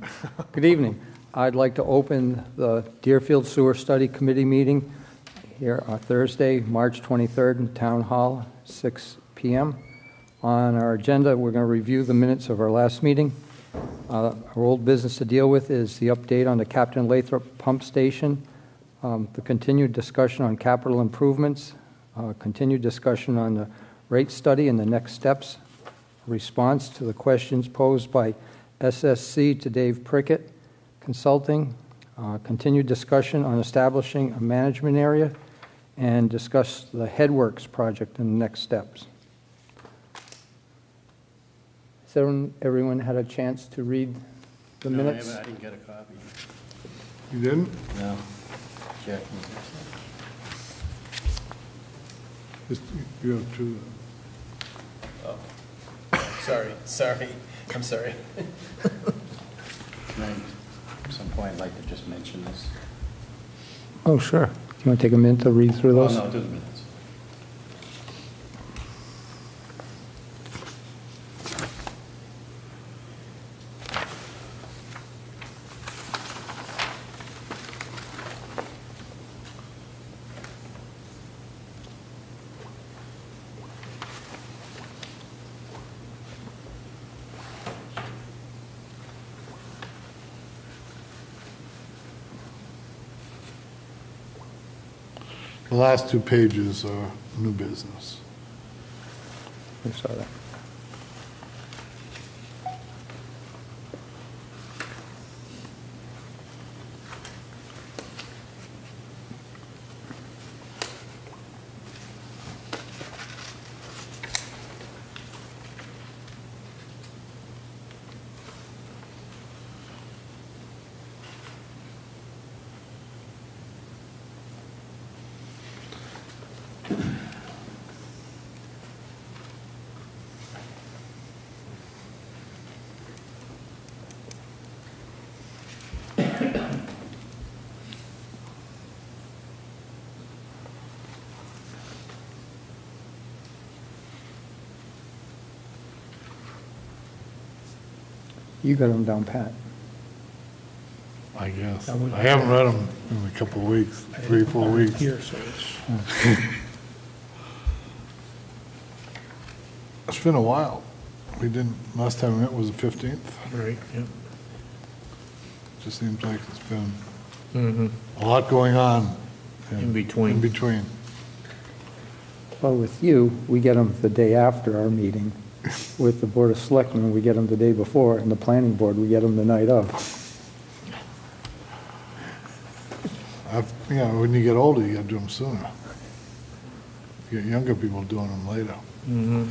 Good evening. I'd like to open the Deerfield Sewer Study Committee meeting here on Thursday, March 23rd in Town Hall, 6 PM. On our agenda, we're going to review the minutes of our last meeting. Uh, Our old business to deal with is the update on the Captain Lathrop Pump Station, um, the continued discussion on capital improvements, uh, continued discussion on the rate study and the next steps, response to the questions posed by SSC to Dave Prickett Consulting, uh, continued discussion on establishing a management area, and discuss the Headworks project and the next steps. Has everyone- everyone had a chance to read the No, minutes? haven't- I didn't get a copy. You didn't? No. Jackie. Just- You have two. Oh, sorry, sorry, I'm sorry. Can I, at some point, I'd like to just mention this? Oh, sure. Do you want to take a minute to read through Oh, those? no, do the minutes. Last two pages are new business. I saw that. You got them down pat. I guess. I I haven't read them in a couple of weeks, three, four weeks. Here, so it's, It's been a while. We didn't, last time we met was the 15th. right, yep. Just seems like it's been mm-hmm. a lot going on. In between. In between. Well, with you, we get them the day after our meeting. With the Board of Selectmen, we get them the day before, and the Planning Board, we get them the night of. I've, you know, when you get older, you gotta do them sooner. You get younger people doing them later. Mm-hmm.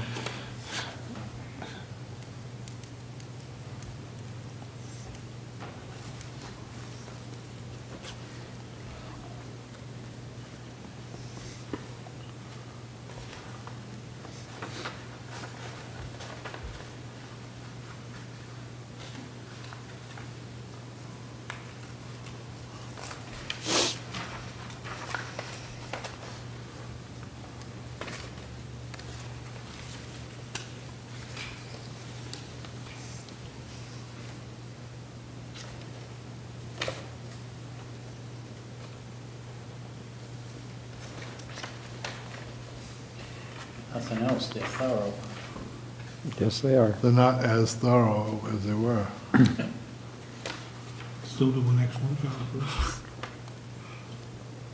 Nothing else, they're thorough. Yes, they are. They're not as thorough as they were. Still do the next one, Jonathan.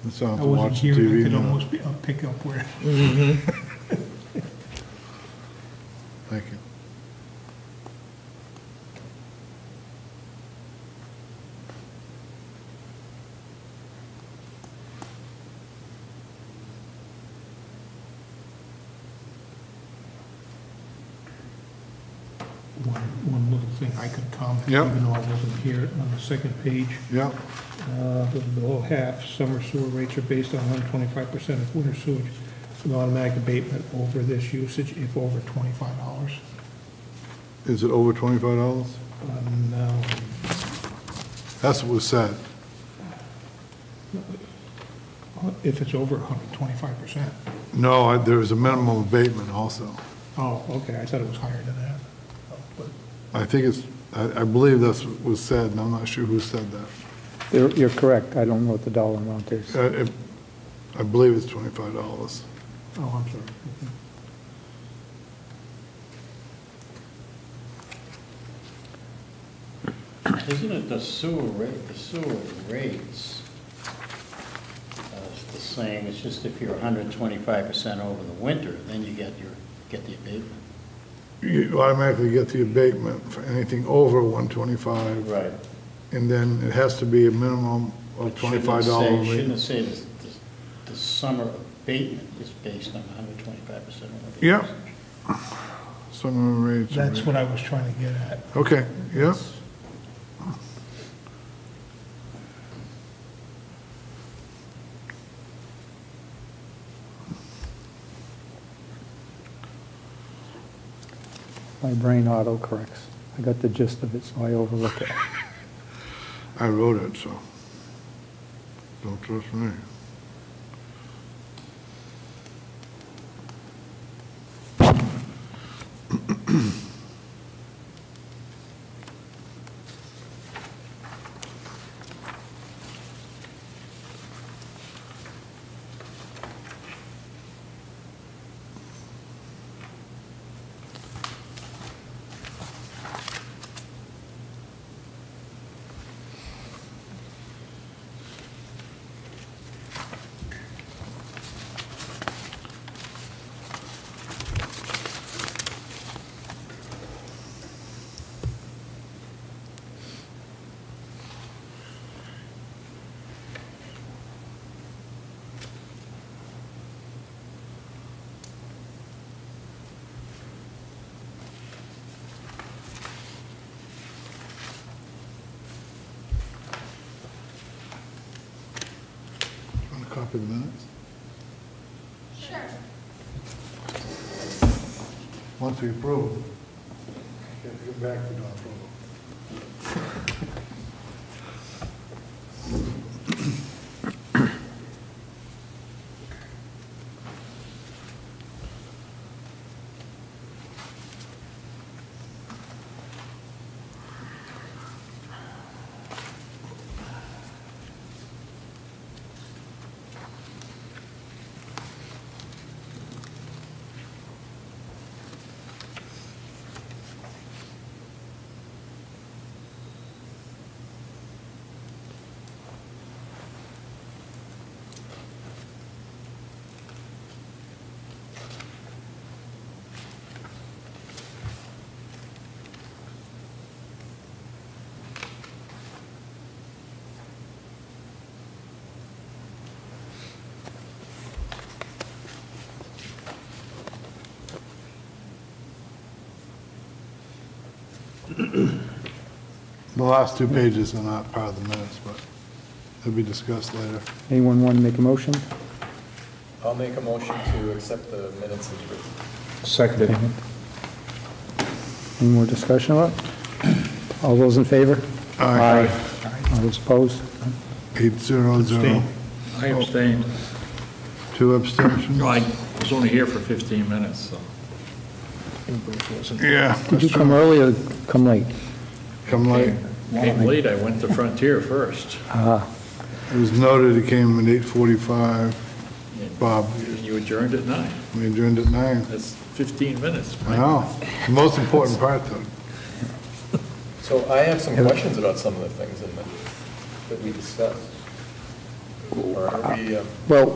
It's on I to wasn't watch here, I TV could now. almost be, uh, pick up where, Thank you. one, one little thing I Yep. even though I wasn't here, on the second page, Yeah, uh, the below half, summer sewer rates are based on hundred twenty-five percent of winter sewage, with automatic abatement over this usage if over twenty-five dollars. is it over twenty-five dollars? Uh, no, That's what was said. if it's over hundred twenty-five percent. No, I- there is a minimum abatement also. Oh, okay, I thought it was higher than that. But I think it's I, I believe that's what was said, and I'm not sure who said that. You're you're correct, I don't know what the dollar amount is. Uh, it- I believe it's twenty-five dollars. Oh, I'm sorry. Isn't it the sewer rate, the sewer rates? uh, it's The same, it's just if you're hundred and twenty-five percent over the winter, then you get your, get the abatement. You automatically get the abatement for anything over one twenty-five, Right. and then it has to be a minimum of twenty-five dollars. Shouldn't it say the, the- the summer abatement is based on hundred and twenty-five percent over the Yeah. usage? Some rates. That's what I was trying to get at. Okay, yeah. My brain auto corrects. I got the gist of it, so I overlook it. I wrote it, so don't trust me. Want a copy of the minutes? Sure. Once we approve them. Can't get back if we don't approve them. The last two pages are not part of the minutes, but they'll be discussed later. Anyone want to make a motion? I'll make a motion to accept the minutes as written. Seconded. Any more discussion on it? All those in favor? Aye. All those opposed? Eight zero zero. Abstain. I abstained. Two abstentions? No, I was only here for 15 minutes, so. Yeah. Did you come early or come late? Come late. Came late, I went to Frontier first. Ah, It was noted it came at eight forty-five. Bob, You adjourned at nine. we adjourned at nine. That's 15 minutes. I know. The most important part, though. So I have some questions about some of the things in the, that we discussed. Or are we, um, well,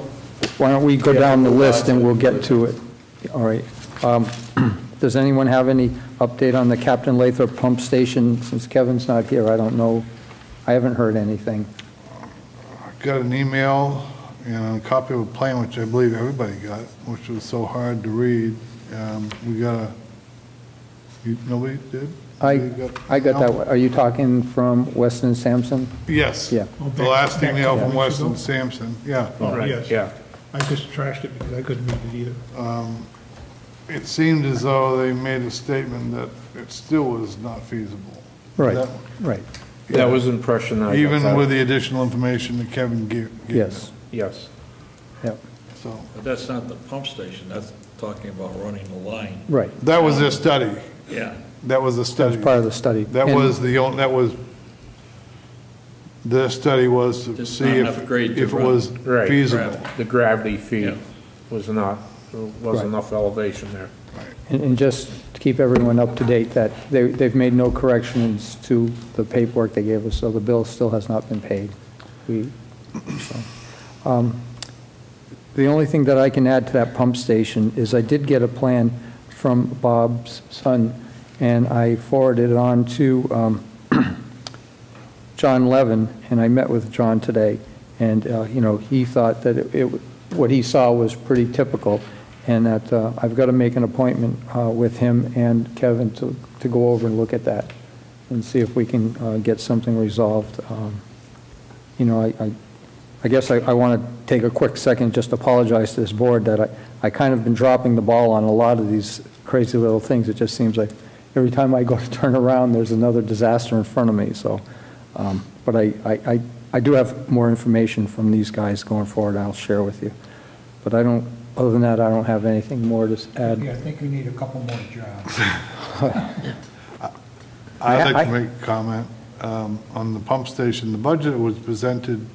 why don't we go down the list and we'll get to it. All right. Um, Does anyone have any update on the Captain Lathrop pump station? Since Kevin's not here, I don't know. I haven't heard anything. I got an email and a copy of a plan, which I believe everybody got, which was so hard to read. Um, We got a, you, nobody did? I, You I got no? that. Are you talking from Weston Sampson? Yes. Yeah. Oh, The last back email to from? Weston Sampson, yeah. Oh, yes. Yeah. I just trashed it because I couldn't read it either. It seemed as though they made a statement that it still was not feasible. Right, That- right, That was the impression that I got. Even with the additional information that Kevin gave. gave yes, Yes. yep, So, But that's not the pump station, that's talking about running the line. right. that was their study. Yeah, That was the That study. was part of the study. That And- was the, on- that was, the study was to Just see not if, grade to if it run. was Right. feasible. The gravity feed Yeah. was not, there wasn't Right. enough elevation there. And and just to keep everyone up to date, that they- they've made no corrections to the paperwork they gave us, so the bill still has not been paid. We, so, um, The only thing that I can add to that pump station is I did get a plan from Bob's son, and I forwarded it on to um, John Levin, and I met with John today, and, uh, you know, he thought that it, it- what he saw was pretty typical, and that uh, I've got to make an appointment uh, with him and Kevin to, to go over and look at that, and see if we can uh, get something resolved. Um, You know, I, I, I guess I, I want to take a quick second, just apologize to this board that I, I kind of been dropping the ball on a lot of these crazy little things. It just seems like every time I go to turn around, there's another disaster in front of me, so. um, But I, I, I- I do have more information from these guys going forward, I'll share with you. But I don't, other than that, I don't have anything more to add. Yeah, I think we need a couple more jobs. I'd like I- to make a comment um, on the pump station. The budget that was presented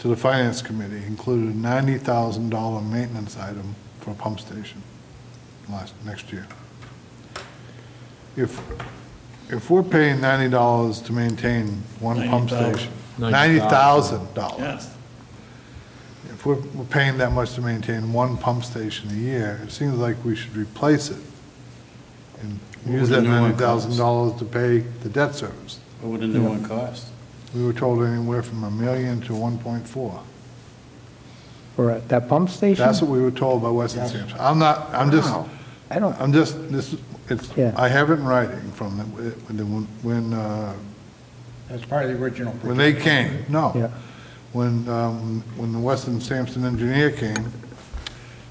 to the finance committee included a $90,000 maintenance item for a pump station last, next year. If, if we're paying $90 to maintain one pump 90,000. station, $90,000. $90,000. Yes. If we're, we're paying that much to maintain one pump station a year, it seems like we should replace it and What use would the that new one ninety thousand dollars to pay the debt service. What would a new one cost? We were told anywhere from a million to one point four. For uh, that pump station? That's what we were told by Weston Sampson. I'm not, I'm just, Wow. I don't, I'm just, this, it's, Yeah. I have it in writing from the, when, when, uh, That's part of the original. when they came, no. yeah. When, um, when the Weston Sampson engineer came,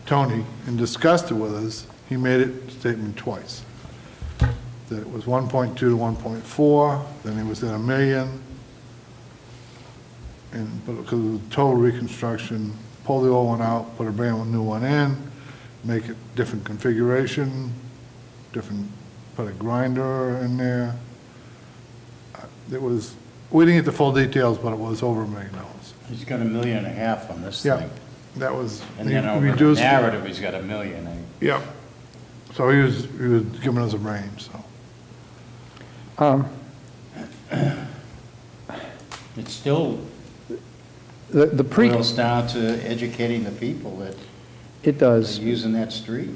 Tony, and discussed it with us, he made it statement twice. That it was 1.2 to 1.4, then it was at a million. And, but because of the total reconstruction, pull the old one out, put a brand new one in, make it different configuration, different, put a grinder in there. Uh, It was, we didn't get the full details, but it was over a million dollars. He's got a million and a half on this Yeah, thing. that was. And then he over the reduced it. narrative, he's got a million. I- Yep. So he was, he was giving us a range, so. Um, It still The, the pre, boils down to educating the people that it are does, using that street.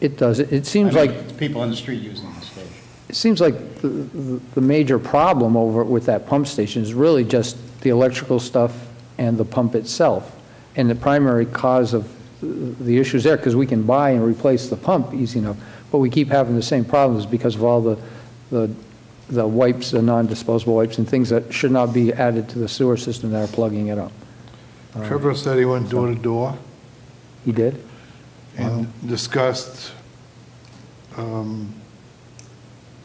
it does. It it seems I mean, like it's People on the street using the station. It seems like the- the the major problem over with that pump station is really just the electrical stuff and the pump itself. And the primary cause of the issues there, because we can buy and replace the pump easy enough, but we keep having the same problems because of all the, the the wipes, the non-disposable wipes and things that should not be added to the sewer system that are plugging it up. Trevor said he went door to door He did? and discussed um,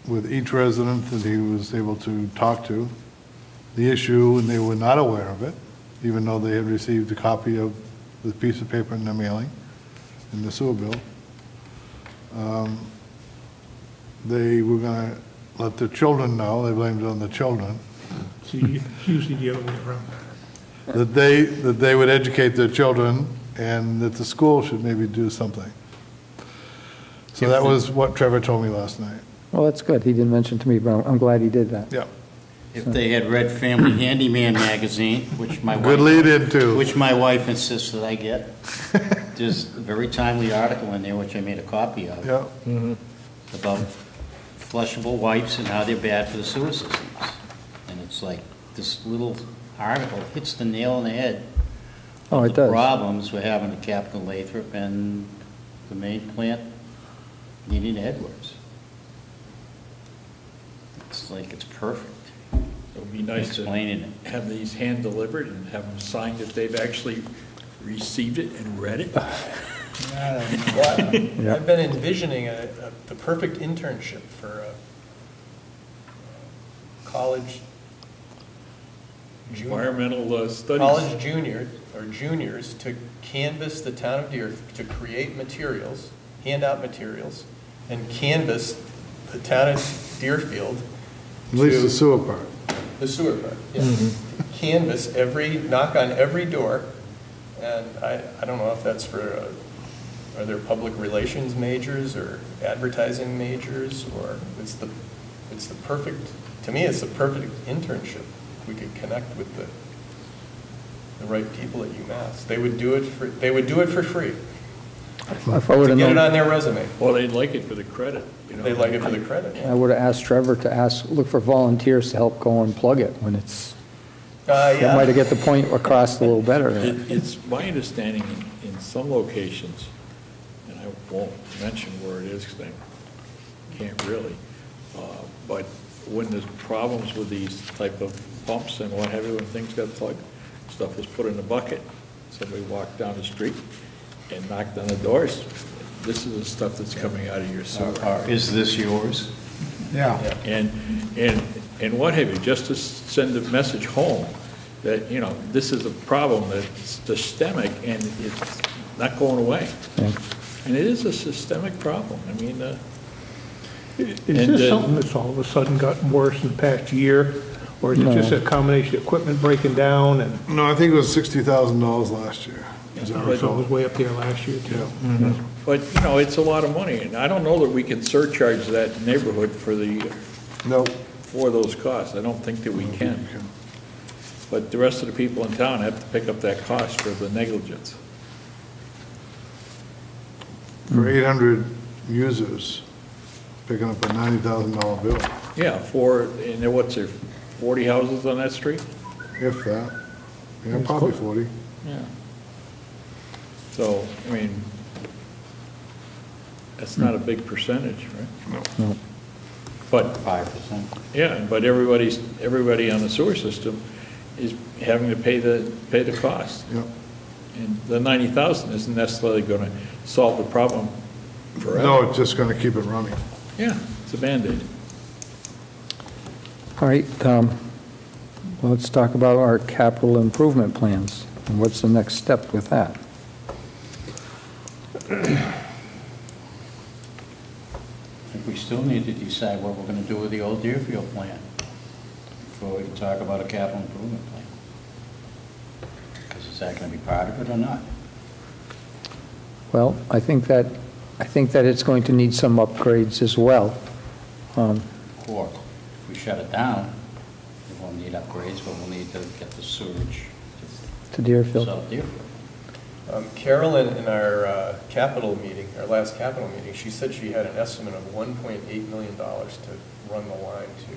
with each resident that he was able to talk to the issue, and they were not aware of it, even though they had received a copy of the piece of paper in the mailing, in the sewer bill. Um, They were going to let the children know, they blamed it on the children, See, it's usually the other way around. that they, that they would educate their children and that the school should maybe do something. So that was what Trevor told me last night. Well, that's good. He didn't mention to me, but I'm- I'm glad he did that. Yeah. If they had read Family Handyman magazine, which my wife... Good lead into. Which my wife insists that I get. There's a very timely article in there, which I made a copy of. Yeah, mm-hmm. about flushable wipes and how they're bad for the sewer systems. And it's like, this little article hits the nail on the head. Oh, it The does. problems we're having at Captain Lathrop and the main plant needing headworks. It's like, it's perfect. It would be nice to it. have these hand delivered and have them signed that they've actually received it and read it. Well, Yeah. I've been envisioning a, a- the perfect internship for a college junior, Environmental uh, studies. college junior, or juniors to canvass the town of Deerfield, to create materials, hand out materials, and canvass the town of Deerfield. At least to- the sewer part. The sewer part, yeah. Canvass every, knock on every door, and I, I don't know if that's for, uh, are there public relations majors or advertising majors, or it's the, it's the perfect, to me, it's the perfect internship. We could connect with the, the right people at UMass. They would do it for, they would do it for free, If I would to get it on their resume. Well, they'd like it for the credit, you know. They like it for the credit. I would have asked Trevor to ask, look for volunteers to help go and plug it when it's, Uh, that might have get the point across a little better. It- It's my understanding in, in some locations, and I won't mention where it is because I can't really, uh, but when there's problems with these type of pumps and what have you, when things got plugged, stuff was put in a bucket. Somebody walked down the street and knocked on the doors. This is the stuff that's coming out of your sewer. Or- or Is this yours? Yeah. And, and, and what have you, just to send a message home that, you know, this is a problem that's systemic and it's not going away. And it is a systemic problem. I mean, uh, Is And, this something that's all of a sudden gotten worse in the past year? Or is it just a combination of equipment breaking down and No, I think it was sixty thousand dollars last year. as I Yeah, so it was way up there last year too? But, you know, it's a lot of money. And I don't know that we can surcharge that neighborhood for the, No, for those costs. I don't think that we can. But the rest of the people in town have to pick up that cost for the negligence. for eight hundred users, picking up a ninety thousand dollar bill, Yeah, for, and there, what's there, 40 houses on that street? if that. Yeah, probably forty. Yeah. So, I mean, that's not a big percentage, right? No. But, Five percent? yeah, but everybody's, everybody on the sewer system is having to pay the, pay the cost. Yep. And the 90,000 isn't necessarily going to solve the problem forever. No, it's just gonna keep it running. Yeah, it's a Band-Aid. All right, um, let's talk about our capital improvement plans, and what's the next step with that? We still need to decide what we're gonna do with the old Deerfield plan before we can talk about a capital improvement plan. Because is that gonna be part of it or not? Well, I think that, I think that it's going to need some upgrades as well. Um, Or if we shut it down, we won't need upgrades, but we'll need to get the sewage To to Deerfield. South Deerfield. Um, Carolyn, in our uh, capital meeting, our last capital meeting, she said she had an estimate of $1.8 million to run the line to.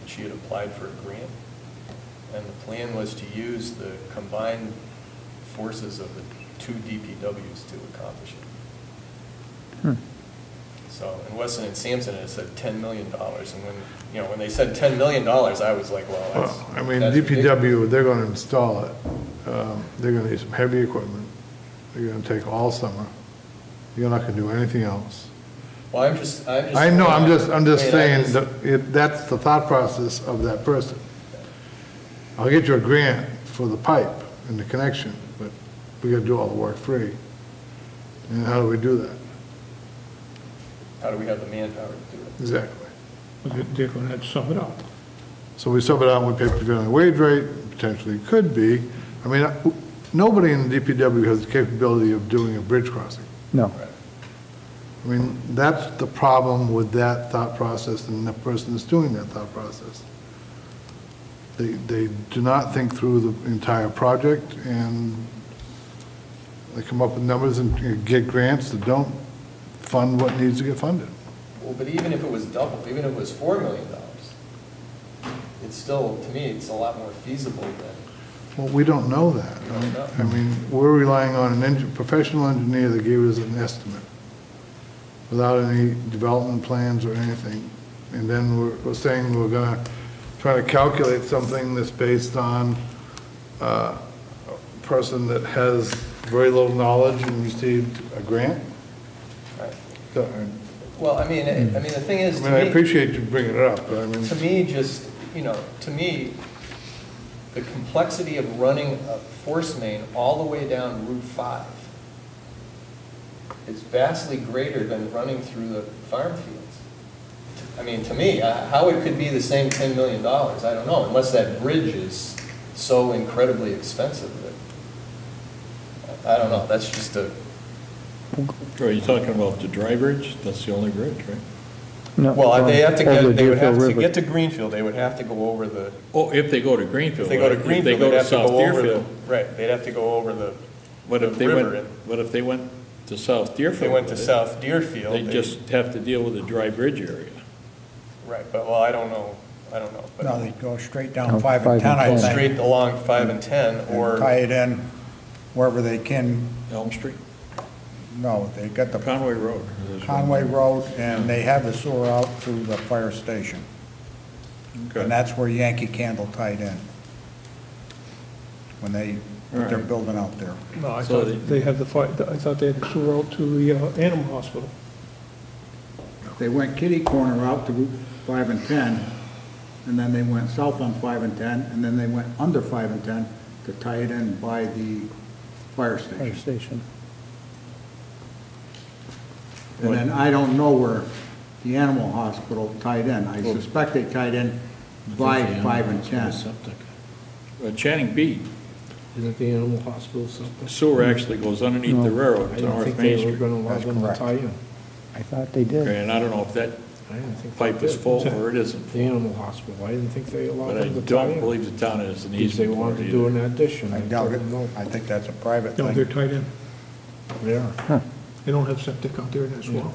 And she had applied for a grant, and the plan was to use the combined forces of the two DPWs to accomplish it. Hmm. So, and Weston and Sampson had said $10 million, and when, you know, when they said $10 million, I was like, well, that's. Well, I mean, that's ridiculous. DPW, they're gonna install it, um, they're gonna need some heavy equipment, they're gonna take all summer, you're not gonna do anything else. Well, I'm just, I'm just. I know, I'm just, I'm just I mean, I saying, that it, that's the thought process of that person. I'll get you a grant for the pipe and the connection, but we gotta do all the work free. And how do we do that? How do we have the manpower to do it? Exactly. They're going to have to sum it up. So we sub it out, and we pay prevailing wage rate, potentially could be. I mean, I- nobody in the DPW has the capability of doing a bridge crossing. No. I mean, that's the problem with that thought process and the person that's doing that thought process. They, they do not think through the entire project and they come up with numbers and get grants that don't fund what needs to get funded. Well, but even if it was double, even if it was four million dollars, it's still, to me, it's a lot more feasible than, Well, we don't know that. We don't know. I mean, we're relying on an engi- professional engineer that gave us an estimate without any development plans or anything. And then we're, we're saying we're gonna try to calculate something that's based on uh, a person that has very little knowledge and received a grant. So, I Well, I mean, I I mean, the thing is, to mean, I me, appreciate you bringing it up, but I mean, to me, just, you know, to me, the complexity of running a force main all the way down Route 5 is vastly greater than running through the farm fields. I mean, to me, uh, how it could be the same $10 million, I don't know, unless that bridge is so incredibly expensive that, I don't know, that's just a, Are you talking about the dry bridge? That's the only bridge, right? No, well, they have to over the get, they would have to River. get to Greenfield, they would have to go over the, Oh, if they go to Greenfield. if they go to right. Greenfield, they'd have to South go over the, Deerfield, right, they'd have to go over the, But if they river went, and- but if they went to South Deerfield. if they went to with it, South Deerfield. They they- just have to deal with the dry bridge area. Right, but, well, I don't know, I don't know, No, but they go straight down five five and 10, I and 10. think. straight along five and 10, or, Tie it in wherever they can. Elm Street, No, they got the Conway Road. There's. Conway Road, and they have the sewer out to the fire station. Okay. And that's where Yankee Candle tied in. When they, put their Alright. building out there. No, I So thought the- they have the, fi- I thought they had the sewer out to the uh, animal hospital. They went kitty corner out to Route 5 and 10, and then they went south on 5 and 10, and then they went under 5 and 10 to tie it in by the fire Fire station. station. And then I don't know where the animal hospital tied in. I suspect they tied in by 5 and 10. Uh, Channing Beat, Isn't the animal hospital something? sewer actually goes underneath the railroad I to didn't North think Main they were Street. gonna allow That's them to correct. tie in. I thought they did. And I don't know if that I didn't think. they pipe is did. full or it isn't The full. animal hospital, I didn't think they allowed But I them to tie don't in. believe the town has an Because they easement for wanted it to do either. an addition. I doubt it. I think that's a private No, they're thing. tied in. They are. They don't have septic out there in that swamp.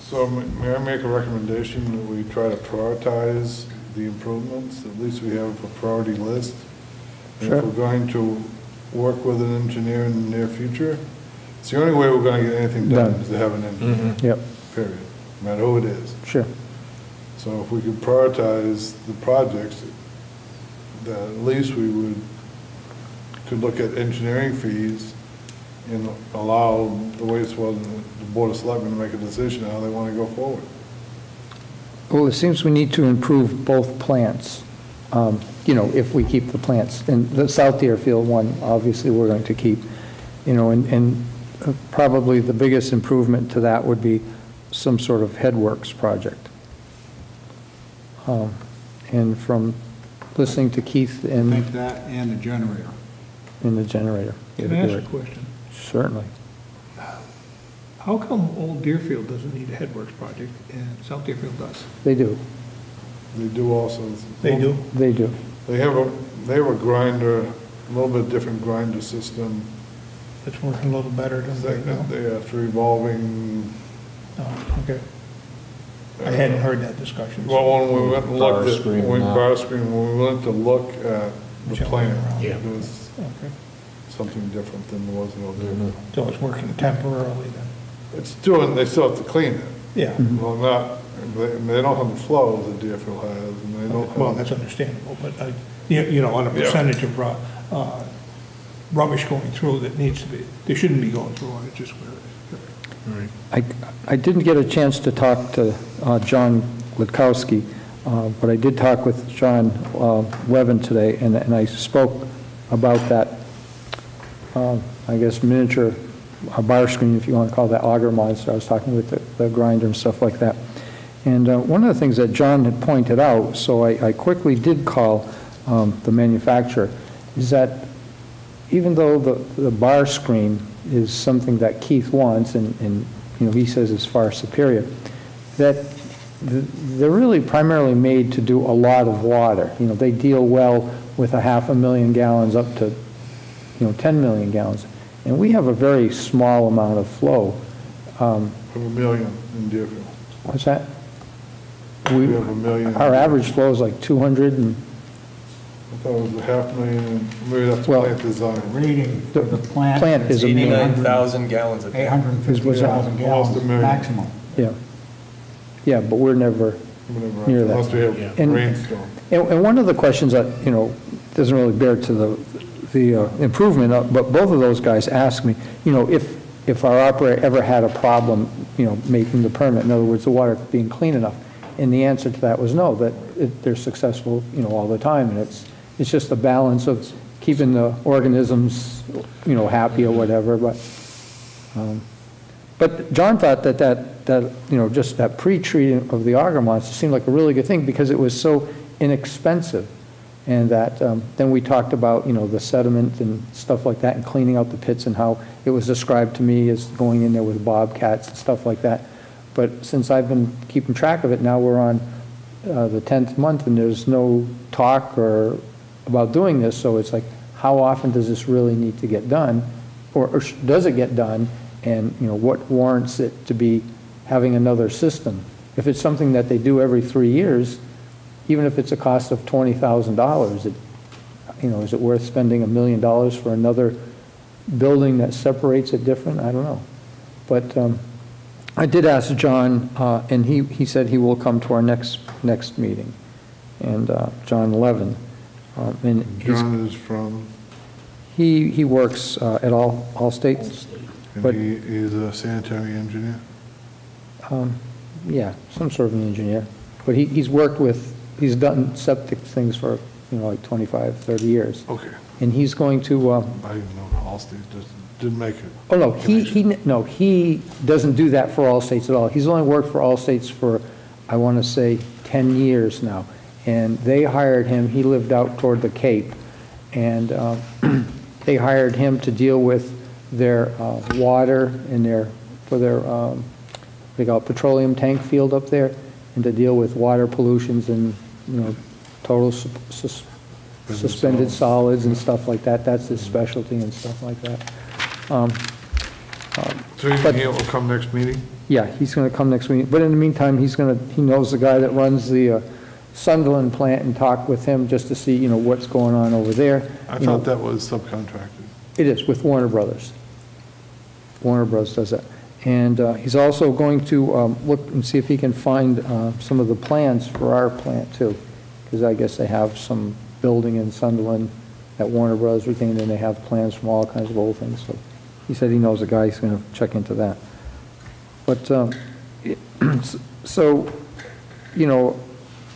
So may may I make a recommendation that we try to prioritize the improvements? At least we have a priority list. And Sure. If we're going to work with an engineer in the near future, it's the only way we're gonna get anything done Done. is to have an engineer, mm-hmm. Yep, period, no matter who it is. sure. So if we could prioritize the projects, then at least we would, could look at engineering fees and allow the wastewater, the Board of Selectmen to make a decision on how they want to go forward. Well, it seems we need to improve both plants, um, you know, if we keep the plants. And the South Deerfield one, obviously, we're going to keep, you know, and, and uh, probably the biggest improvement to that would be some sort of headworks project. Um, And from listening to Keith I in, think that and the generator. in the generator. Can I ask a question? Certainly. How come Old Deerfield doesn't need a headworks project and South Deerfield does? They do, They do also. They do? they do. They have a, they have a grinder, a little bit different grinder system. It's working a little better than they know? They have revolving, Oh, okay. I hadn't heard that discussion. so- well, when we went and looked at, screen when and bar screen, when we went to look at the Jumping plant, around. Yeah. it was Okay. Something different than it was in Old Mm-hmm. Deerfield. So it's working temporarily then? It's doing, they still have to clean it. Yeah, Well, not, they, they don't have the flows that Deerfield has, and they don't have. well, that's understandable, but, uh, you you know, on a Yeah. percentage of uh, uh, rubbish going through that needs to be, they shouldn't be going through, it's just where it is. I, I didn't get a chance to talk to uh, John Litkowski, uh, but I did talk with John uh, Levin today, and, and I spoke about that, um, I guess, miniature uh, bar screen, if you want to call that auger monster. I was talking with the- the grinder and stuff like that. And uh, one of the things that John had pointed out, so I I quickly did call um, the manufacturer, is that even though the, the bar screen is something that Keith wants, and, and, you know, he says is far superior, that th- they're really primarily made to do a lot of water. You know, they deal well with a half a million gallons up to, you know, 10 million gallons. And we have a very small amount of flow. Um, Have a million in Deerfield. What's that? We have a million. Our average flow is like 200 and, I thought it was a half million, and maybe that's Well- plant design. Reading for the plant. Plant is a million. 89,000 gallons a day. 850,000 Almost a gallons million. maximum. yeah. Yeah, but we're never, Whatever, Near that. Unless we have And- rainstorm. And, and one of the questions that, you know, doesn't really bear to the, the uh, improvement, but both of those guys asked me, you know, if, if our operator ever had a problem, you know, making the permit, in other words, the water being clean enough. And the answer to that was no, that it, they're successful, you know, all the time, and it's, it's just the balance of keeping the organisms, you know, happy or whatever, but, um, But John thought that that, that, you know, just that pre-treating of the argomots seemed like a really good thing because it was so inexpensive. And that, um, then we talked about, you know, the sediment and stuff like that and cleaning out the pits and how it was described to me as going in there with bobcats and stuff like that. But since I've been keeping track of it, now we're on uh, the 10th month and there's no talk or about doing this, so it's like, how often does this really need to get done? Or, or does it get done? And, you know, what warrants it to be having another system? If it's something that they do every three years, even if it's a cost of $20,000, it, you know, is it worth spending a million dollars for another building that separates it different? I don't know. But um, I did ask John, uh, and he, he said he will come to our next, next meeting, and uh, John Levin. Um, And he's- John is from, he, he works uh, at all, all states. But- and he is a sanitary engineer. Um, Yeah, some sort of an engineer. But he, he's worked with, he's done septic things for, you know, like 25, 30 years. Okay. And he's going to, um, I didn't know Allstate just didn't make it. oh, no, he, he, no, he doesn't do that for all states at all. He's only worked for all states for, I want to say, 10 years now. And they hired him, he lived out toward the Cape, and uh, they hired him to deal with their uh, water and their, for their, um, they call it petroleum tank field up there, and to deal with water pollutions and, you know, total sus- sus- suspended solids and stuff like that. That's his specialty and stuff like that. Um, So you But- think he'll come next meeting? Yeah, he's going to come next week, but in the meantime, he's going to, he knows the guy that runs the uh, Sunderland plant and talk with him just to see, you know, what's going on over there. I You know, thought that was subcontracted. It is, with Warner Brothers. Warner Bros. does that. And uh, he's also going to um, look and see if he can find uh, some of the plans for our plant, too, because I guess they have some building in Sunderland that Warner Bros. retained, and they have plans from all kinds of old things, so he said he knows a guy, he's going to check into that. But, um, it- so, you know,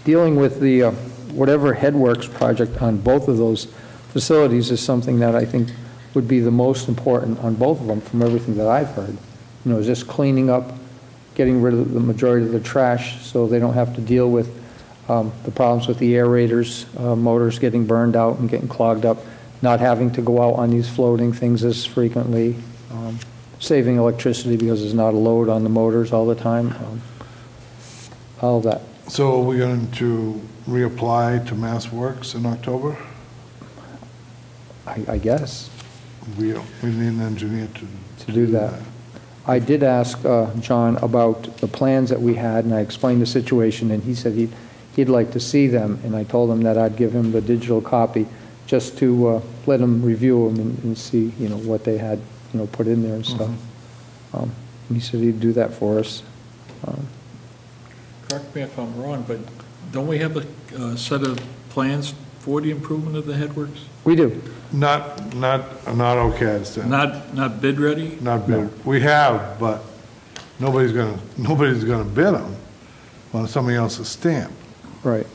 dealing with the, uh, whatever Headworks project on both of those facilities is something that I think would be the most important on both of them, from everything that I've heard. You know, is just cleaning up, getting rid of the majority of the trash, so they don't have to deal with um, the problems with the aerators, uh, motors getting burned out and getting clogged up, not having to go out on these floating things as frequently, um, saving electricity because there's not a load on the motors all the time, um, all of that. So are we going to reapply to Mass Works in October? I I guess. We, we need an engineer to. To do that. I did ask uh, John about the plans that we had, and I explained the situation, and he said he'd, he'd like to see them, and I told him that I'd give him the digital copy just to uh, let him review them and and see, you know, what they had, you know, put in there and stuff. Um, and He said he'd do that for us. Um, Correct me if I'm wrong, but don't we have a uh, set of plans for the improvement of the headworks? We do. Not, not, not OCAD stuff. Not, not bid ready? Not bid. We have, but nobody's gonna, nobody's gonna bid them on somebody else's stamp. Right.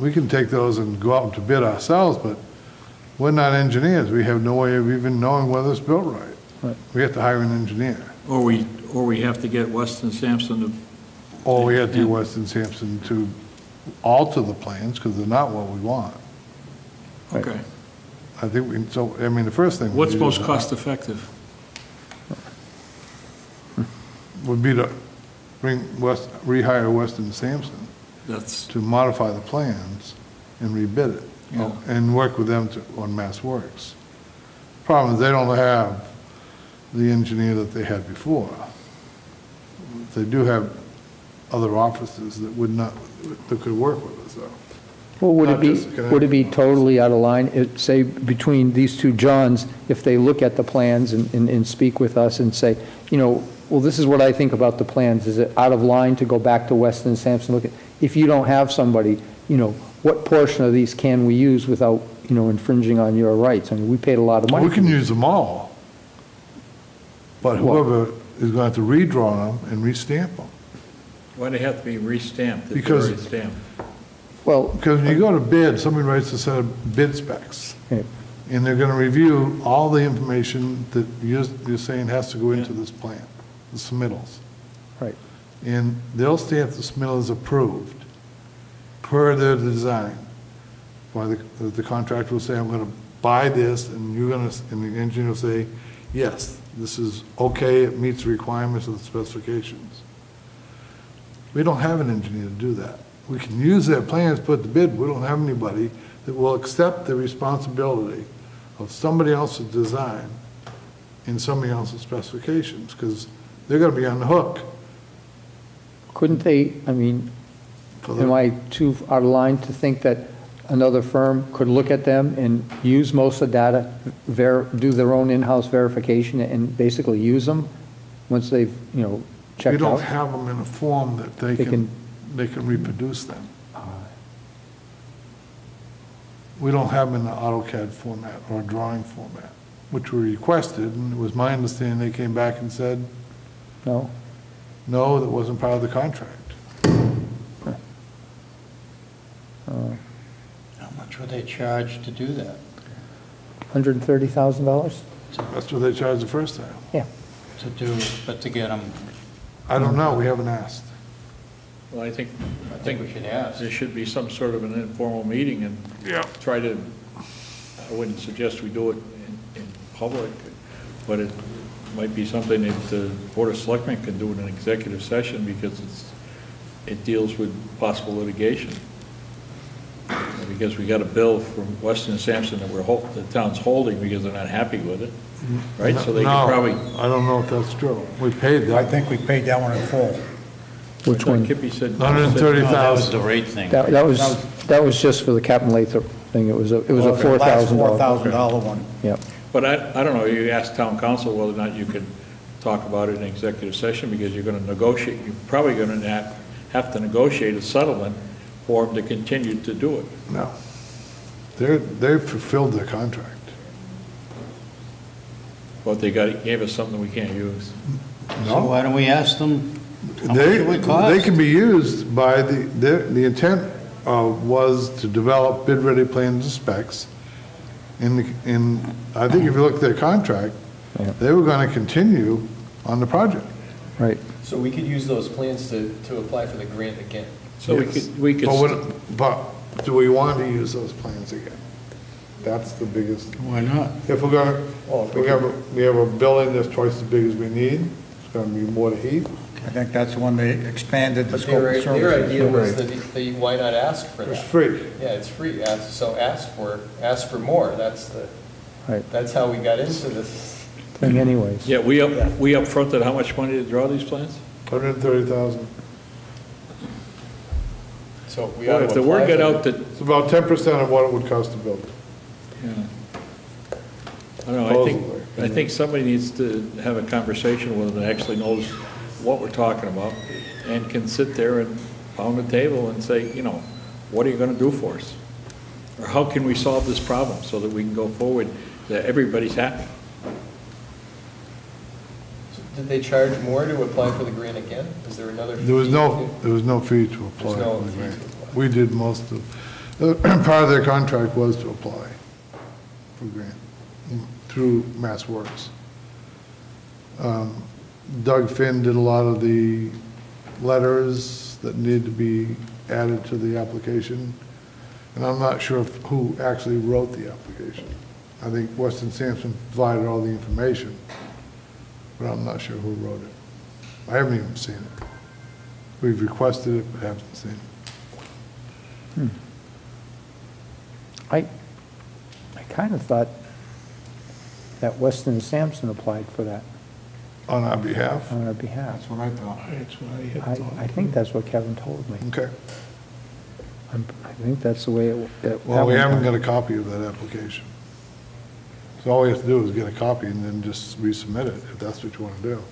We can take those and go out to bid ourselves, but we're not engineers. We have no way of even knowing whether it's built right. Right. We have to hire an engineer. Or we, or we have to get Weston Sampson to, Or we have to Yeah. get Weston Sampson to alter the plans, because they're not what we want. Okay. I think we, so, I mean, the first thing. we What's do most cost effective? Would be to bring West, rehire Weston Sampson That's, to modify the plans and rebid it. Yeah. And work with them to, on Mass Works. Problem is, they don't have the engineer that they had before. They do have other offices that would not, that could work with us, though. Well, would it Not be, just would it be totally out of line, it- say, between these two Johns, if they look at the plans and, and and speak with us and say, you know, well, this is what I think about the plans, is it out of line to go back to Weston and Sampson, look at, if you don't have somebody, you know, what portion of these can we use without, you know, infringing on your rights? I mean, we paid a lot of money. We can use them all. But whoever is going to have to redraw them and restamp them. Why do they have to be re-stamped if Because- already stamped? Well, Because when you go to bid, somebody writes a set of bid specs. okay, And they're gonna review all the information that you're, you're saying has to go into this plan, the submittals. Right. And they'll stamp the submittal as approved per their design. By the, the contractor will say, I'm gonna buy this, and you're gonna, and the engineer will say, yes, this is okay, it meets the requirements of the specifications. We don't have an engineer to do that. We can use their plans, put the bid, we don't have anybody that will accept the responsibility of somebody else's design in somebody else's specifications, because they're gonna be on the hook Couldn't they, I mean, for the. am I too out of line to think that another firm could look at them and use most of the data, ver, do their own in-house verification and basically use them once they've, you know, We checked don't have them in a form that they They can, can- they can reproduce them. We don't have them in the AutoCAD format or drawing format, which we requested, and it was my understanding they came back and said, No? no, that wasn't part of the contract. Uh. How much would they charge to do that? $130,000? That's what they charged the first time. Yeah. To do, but to get them, I don't know, we haven't asked. Well, I think, I think we should ask. there should be some sort of an informal meeting and Yeah. try to, I wouldn't suggest we do it in, in public, but it might be something that the Board of Selectmen can do in an executive session because it's, it deals with possible litigation. Because we got a bill from Weston and Sampson that we're, hol- the town's holding because they're not happy with it, right? So they No, can probably. I don't know if that's true. We paid I that, think we paid that one in full. Which one? Kippy said. hundred and thirty No, that was thousand. the rate thing. That, that was, that was just for the Captain Lathrop thing. It was a, it was a Well, the last $4,000. $4,000 one. Yep. But I, I don't know, you asked town council whether or not you could talk about it in executive session, because you're gonna negotiate, you're probably gonna have, have to negotiate a settlement for them to continue to do it. No. They're, they've fulfilled their contract. But they got, gave us something we can't use. So why don't we ask them, how much They, it would they can be used by the, the, the intent uh, was to develop bid-ready plans and specs. In, the in, I think if you look at their contract, Yeah. they were gonna continue on the project. Right. So we could use those plans to, to apply for the grant again. So we Yes. could, we could, But what, but do we want to use those plans again? That's the biggest, Why not? if we're gonna, Well, if we we have, a- we have a building that's twice as big as we need, it's gonna be more to heat. I think that's when they expanded the But scope their, of their services. idea was that, they- why not ask for It's that? free. Yeah, it's free, ask, so ask for, ask for more, that's the, Right. that's how we got into this. Thing anyways. yeah, we up, we upfronted how much money to draw these plans? Hundred and thirty thousand. So we Well, ought to if the word apply got for out that, It's about ten percent of what it would cost to build. Yeah. I don't know, I think, I think somebody needs to have a conversation with them that actually knows what we're talking about and can sit there and pound the table and say, you know, what are you gonna do for us? Or how can we solve this problem so that we can go forward, that everybody's happy? Did they charge more to apply for the grant again? Is there another? There was fee? no, there was no fee to apply There's no for the fee grant. to apply. We did most of, part of their contract was to apply grant through Mass Works. Um, Doug Finn did a lot of the letters that need to be added to the application. And I'm not sure who actually wrote the application. I think Weston Sampson provided all the information, but I'm not sure who wrote it. I haven't even seen it. We've requested it, but haven't seen it. I, I kind of thought that Weston and Sampson applied for that On our behalf? on our behalf. That's what I thought. That's what I had I, thought. I think that's what Kevin told me. Okay. I'm- I think that's the way it. it- Well, we that haven't went got a copy of that application. So all we have to do is get a copy and then just resubmit it, if that's what you want to do.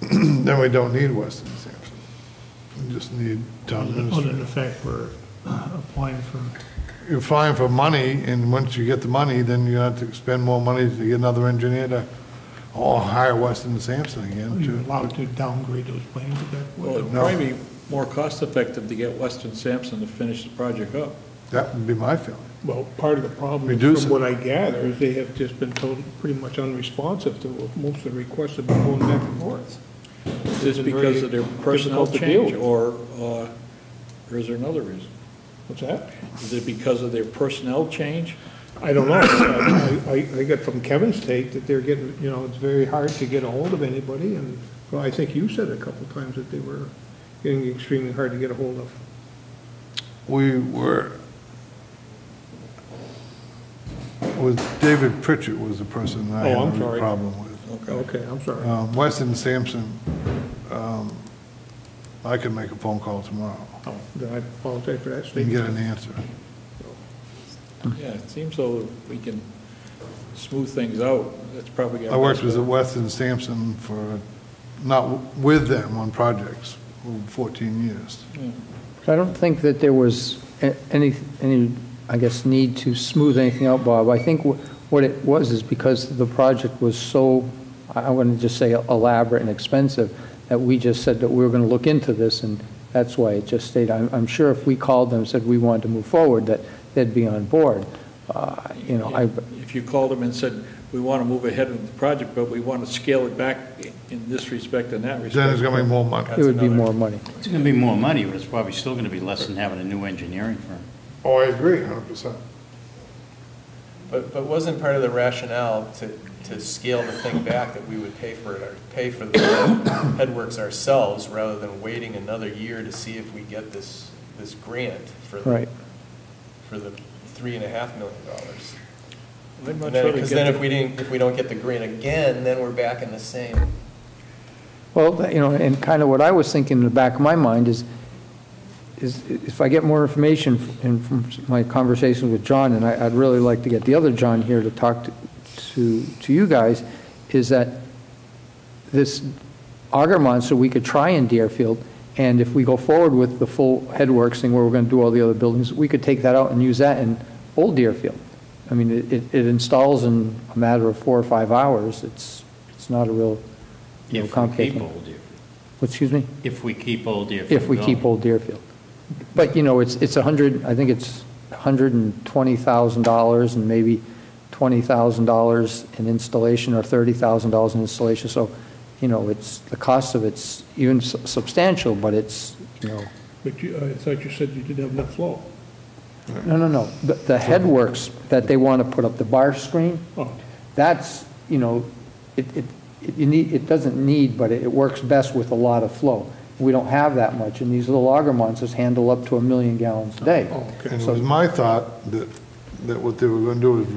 Then we don't need Weston and Sampson. We just need town Other than administrator. the fact we're uh, applying for, You're flying for money, and once you get the money, then you have to spend more money to get another engineer to, oh, hire Weston and Sampson again, you're too. allowed to downgrade those planes at that Well, point. it'd No. probably be more cost-effective to get Weston Sampson to finish the project up. That would be my feeling. Well, part of the problem, Reduce from it. what I gather, is they have just been told pretty much unresponsive to most of the requests have been going back and forth. Is this been because very of their personnel difficult to deal change, with. or, uh, or is there another reason? What's that? Is it because of their personnel change? I don't know. I, I, I got from Kevin's take that they're getting, you know, it's very hard to get a hold of anybody, and, well, I think you said a couple of times that they were getting extremely hard to get a hold of. We were, was David Pritchett was the person I Oh, I'm had a sorry. problem with. Okay, I'm sorry. Um, Weston Sampson, um, I could make a phone call tomorrow Oh, Then I apologize for that and get statement. an answer. Yeah, it seems though we can smooth things out, that's probably. our I worked best with bet. Weston Sampson for, not with them on projects, for 14 years. Yeah. I don't think that there was a- any, any, I guess, need to smooth anything out, Bob. I think wh- what it was is because the project was so, I- I'm going to just say elaborate and expensive, that we just said that we were going to look into this, and that's why it just stayed. I'm, I'm sure if we called them and said we wanted to move forward, that they'd be on board. Uh, You know, I, If you called them and said, we want to move ahead with the project, but we want to scale it back in this respect and that respect. Then there's gonna be more money. it would be more money. It's gonna be more money, but it's probably still gonna be less than having a new engineering firm. Oh, I agree, 100%. But, but wasn't part of the rationale to, to scale the thing back that we would pay for it, or pay for the headworks ourselves rather than waiting another year to see if we get this, this grant for the, Right. for the three and a half million dollars? I'd much And then, rather because then if we didn't, if we don't get the grant again, then we're back in the same. Well, you know, and kind of what I was thinking in the back of my mind is, is if I get more information in- from my conversation with John, and I- I'd really like to get the other John here to talk to- to, to you guys, is that this auger monster, we could try in Deerfield, and if we go forward with the full headworks thing where we're going to do all the other buildings, we could take that out and use that in Old Deerfield. I mean, it- it, it installs in a matter of four or five hours. It's, it's not a real, you know, If we keep complicated. Old Deerfield. Excuse me? If we keep Old Deerfield If we keep going. Old Deerfield. But, you know, it's, it's a hundred, I think it's hundred and twenty thousand dollars and maybe twenty thousand dollars in installation or thirty thousand dollars in installation. So, you know, it's, the cost of it's even su- substantial, but it's, you know, But you, I thought you said you didn't have enough flow. no, no, no. The, the headworks that they want to put up, the bar screen, Oh, that's, you know, it, it, it- you need, it doesn't need, but it works best with a lot of flow. We don't have that much, and these little auger monsters handle up to a million gallons a day. oh, okay. And it So- was my thought that, that what they were gonna do is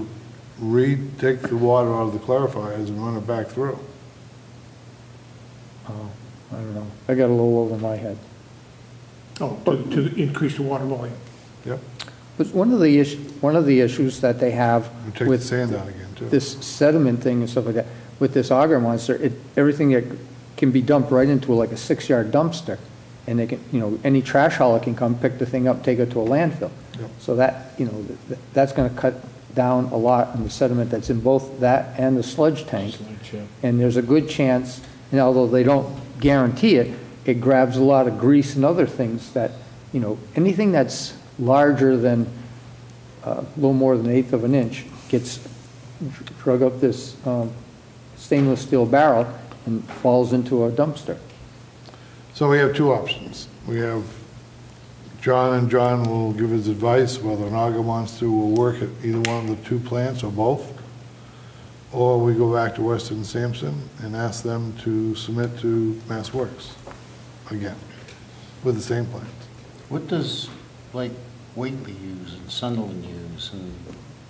re, take the water out of the clarifiers and run it back through. Oh, I don't know. I got a little over my head. Oh, to, to increase the water volume. Yep, But one of the issues, one of the issues that they have and take the with sand out again, too. this sediment thing and stuff like that, with this auger monster, it, everything that can be dumped right into like a six-yard dumpster. And they can, you know, any trash hauler can come pick the thing up, take it to a landfill. Yep. So that, you know, th- that's gonna cut down a lot in the sediment that's in both that and the sludge tank. Sludge, yeah. And there's a good chance, and although they don't guarantee it, it grabs a lot of grease and other things that, you know, anything that's larger than uh, a little more than an eighth of an inch gets drug up this um, stainless steel barrel and falls into a dumpster. So we have two options. We have John, and John will give his advice whether an auger monster will work at either one of the two plants or both. Or we go back to Weston and Sampson and ask them to submit to Mass Works again with the same plans. What does, like, Whately use and Sunderland use and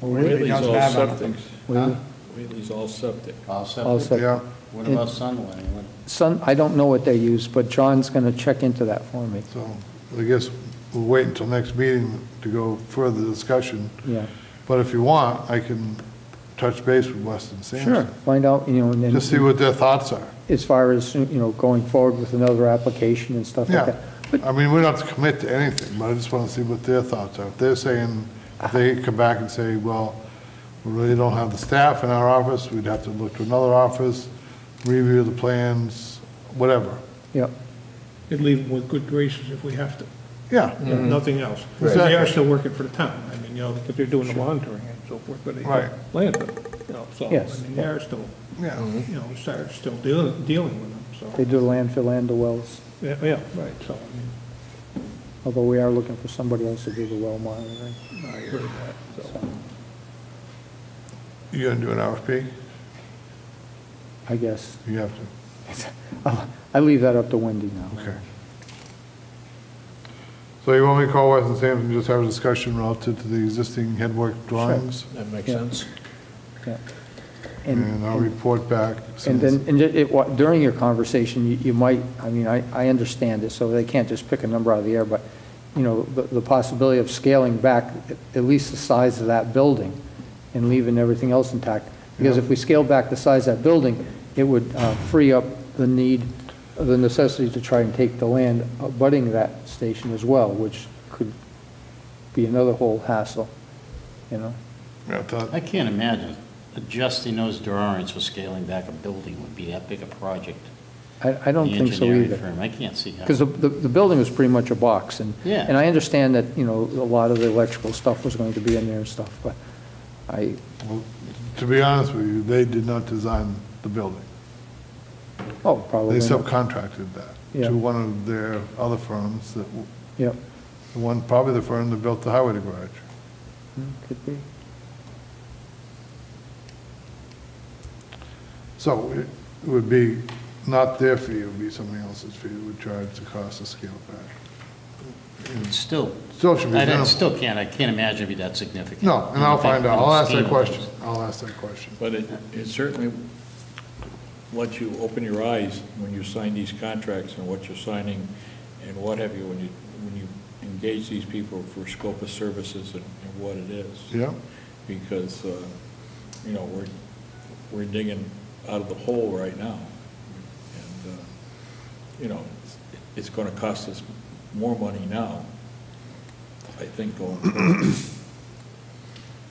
Whately's doesn't all have septic. anything. Whately? Whately's all septic. all All septic? septic. Yeah, What about Sunderland? What- Sun, I don't know what they use, but John's gonna check into that for me. so I guess we'll wait until next meeting to go further discussion. Yeah, But if you want, I can touch base with Weston and sure, Sampson. find out, you know, and then. Just see what their thoughts are. as far as, you know, going forward with another application and stuff like Yeah, that. But, I mean, we don't have to commit to anything, but I just want to see what their thoughts are. If they're saying, if they come back and say, well, we really don't have the staff in our office, we'd have to look to another office, review the plans, whatever. yeah, And leave them with good graces if we have to. Yeah, mm-hmm. nothing else. Right. They are still working for the town, I mean, you know, because they're doing the monitoring and so forth, but they Right. have land, but, you know, so, I Yes. mean, they are still, yeah. Mm-hmm. you know, start, still dealing, dealing with them, so. They do the landfill and the wells, Yeah, yeah, right, so, I mean, although we are looking for somebody else to do the well monitoring. I heard that, so. You gonna do an RFP? I guess. You have to. I'll- I leave that up to Wendy now. Okay. So you want me to call Weston Sampson, and just have a discussion relative to the existing headwork drawings? That makes Yeah. sense. Yeah. And- And I'll report back. And as- then, and it, wa- during your conversation, you, you might, I mean, I, I understand it, so they can't just pick a number out of the air, but, you know, the, the possibility of scaling back at- at least the size of that building and leaving everything else intact. Because if we scale back the size of that building, it would uh, free up the need, the necessity to try and take the land abutting that station as well, which could be another whole hassle, you know? Yeah, I thought- I can't imagine adjusting those drawings for scaling back a building would be that big a project. I, I don't The think so engineering either. firm, I can't see how. Because the, the the building was pretty much a box, and, Yeah. and I understand that, you know, a lot of the electrical stuff was going to be in there and stuff, but I, well, To be honest with you, they did not design the building. Oh, probably. They not. subcontracted that Yeah. to one of their other firms, that, w- Yep, the one, probably the firm that built the highway to garage. Mm, could be. So it would be not their fee, it would be somebody else's fee that would charge the cost to scale it back. It's Still, Still should be I don't- minimal. still can't, I can't imagine it'd be that significant. No, and I'll find out, I'll ask that question. I'll ask that question. But it, it certainly lets you open your eyes when you sign these contracts and what you're signing and what have you, when you, when you engage these people for scope of services and, and what it is. Yeah, Because, uh, you know, we're, we're digging out of the hole right now. And, uh, you know, it's- it's gonna cost us more money now, I think, going forward.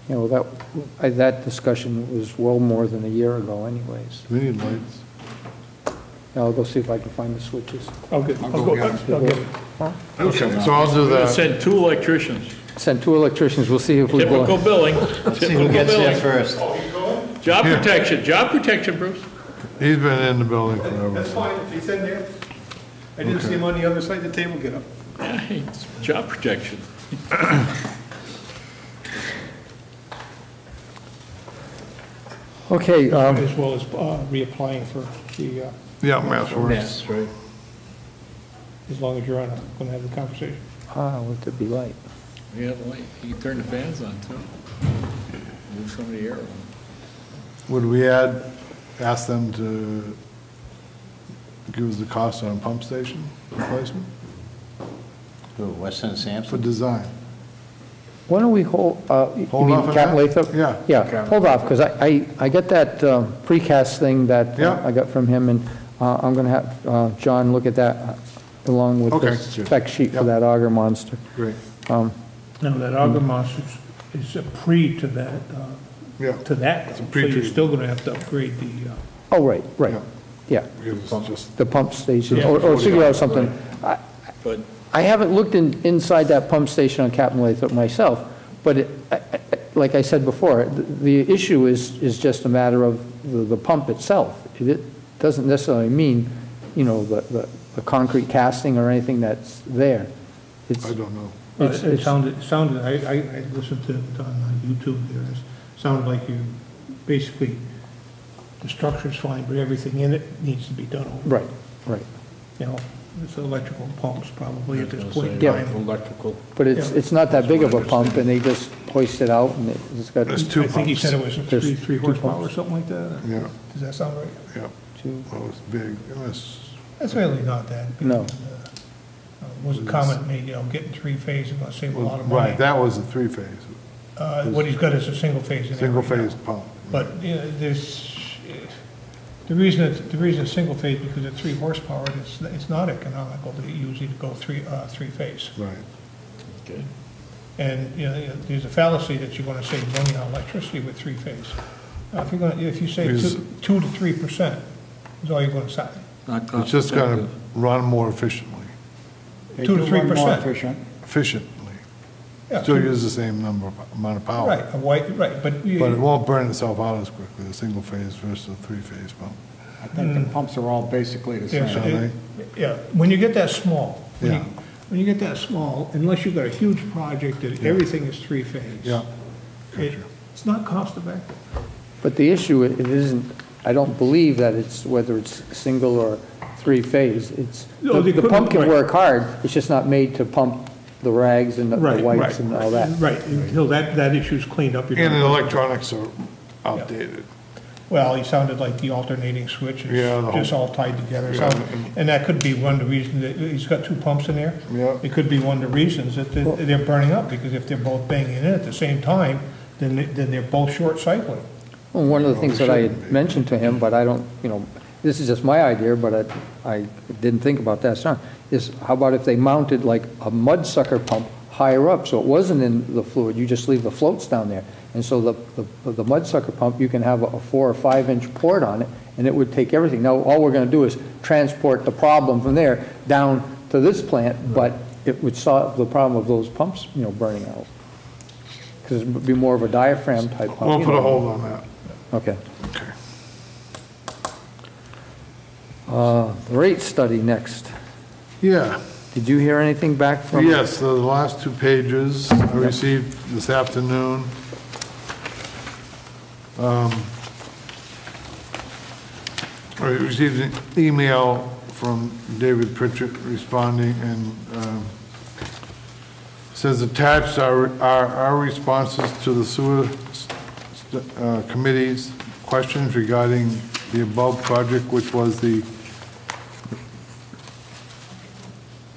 You know, that, I- that discussion was well more than a year ago anyways. we need lights. I'll go see if I can find the switches. I'll get, I'll I'll go go, get 'em. I'll get it. Okay, so I'll do We're that. Send two electricians, Send two electricians, we'll see if we. blow- typical billing, See typical who gets there billing. first. Oh, job Yeah. protection, job protection, Bruce. He's been in the building forever. That's fine, if he's in there. I didn't see him on the other side of the table get up. Yeah, it's Job protection. Okay, um, As well as uh, reapplying for the, uh, Yeah, Mass Works. right. as long as you're on, going to have the conversation. ah, what's it be like? Yeah, the light, you can turn the fans on too. Move some of the air around. Would we add, ask them to give us the cost on a pump station replacement Who, Weston and for Sampson? design? Why don't we hold, uh, you Hold mean off on Captain that? Lathrop? Yeah. Yeah, hold off, because I, I, I got that um, precast thing that uh, Yeah. I got from him, and uh, I'm going to have uh, John look at that uh, along with Okay. the spec sheet for Yep. that auger monster. Great, Um, No, that auger monster is- is a pre to that, uh, yeah. to that. It's a So you're pre-treat. still going to have to upgrade the, uh, Oh, right, right, Yeah. yeah, Because it's just, the pump station, Yeah. or or figure out something. I- But I haven't looked in, inside that pump station on Captain Lathrop myself, but it, I- I- like I said before, the the issue is, is just a matter of the, the pump itself. It doesn't necessarily mean, you know, the, the, the concrete casting or anything that's there. It's, I don't know. Well, It's- It it's- sounded, sounded, I, I I listened to it on YouTube there, it sounded like you, basically, the structure's fine, but everything in it needs to be done over. right, right. You know, it's electrical pumps probably at this point gonna in say, time. Electrical. But it's, Yeah. it's not that big of a pump, and they just hoist it out, and it's got There's two I think he pumps. said it was a There's three, three two horsepower or pumps. something like that. Yeah, Does that sound right? yeah. two, Well, it's big. It That's really not that. big. No. Uh, Was a comment made, you know, getting three phase is going to save a lot of money. right, that was a three-phase, Uh, What he's got is a single phase in there. right now. single-phase pump. But, you know, there's, the reason it's, the reason it's single phase, because at three horsepower, it's, it's not economical to usually to go three, uh, three phase. Right. Okay. And, you know, there's a fallacy that you're gonna save money on electricity with three phase. Uh, If you're gonna, if you save Is- two, two to three percent, is all you're gonna save. Not It's just gonna effective. run more efficiently. They Two to do run more 3%. efficient. efficiently. Yeah, Still two- use the same number, of amount of power. Right, a white, right, but. you- But it won't burn itself out as quickly, a single phase versus a three-phase pump. I think the hmm. pumps are all basically the same. so it- Yeah, when you get that small, when you, Yeah. when you get that small, unless you've got a huge project that everything is three-phase. Yeah, it- It's not cost effective. But the issue, it isn't, I don't believe that it's, whether it's single or three-phase, it's, No, the the the pump can equipment- work hard, it's just not made to pump the rags and the- the Right, whites right, and all that. Right, until that, that issue's cleaned up. you're and the gonna- electronics are outdated. Well, he sounded like the alternating switch Yeah, the is just whole- all tied together. So, Yeah. and that could be one of the reasons, that he's got two pumps in there. Yeah. It could be one of the reasons that they're they're burning up, because if they're both banging in at the same time, then, they- then they're both short cycling. Well, one of the Well, things that I had be. mentioned to him, but I don't, you know, this is just my idea, but I, I didn't think about that, son, is how about if they mounted like a mud sucker pump higher up, so it wasn't in the fluid, you just leave the floats down there. And so the, the, the mud sucker pump, you can have a four or five inch port on it, and it would take everything. Now, all we're gonna do is transport the problem from there down to this plant, but it would solve the problem of those pumps, you know, burning out. Because it would be more of a diaphragm type pump. We'll you put a know. hold on that. Okay. Okay. Uh, the Rate study next. Yeah, Did you hear anything back from? yes, the last two pages I received this afternoon. Um, I received an email from David Pritchett responding and um, says attached are, are our responses to the sewer st- uh, committee's questions regarding the above project, which was the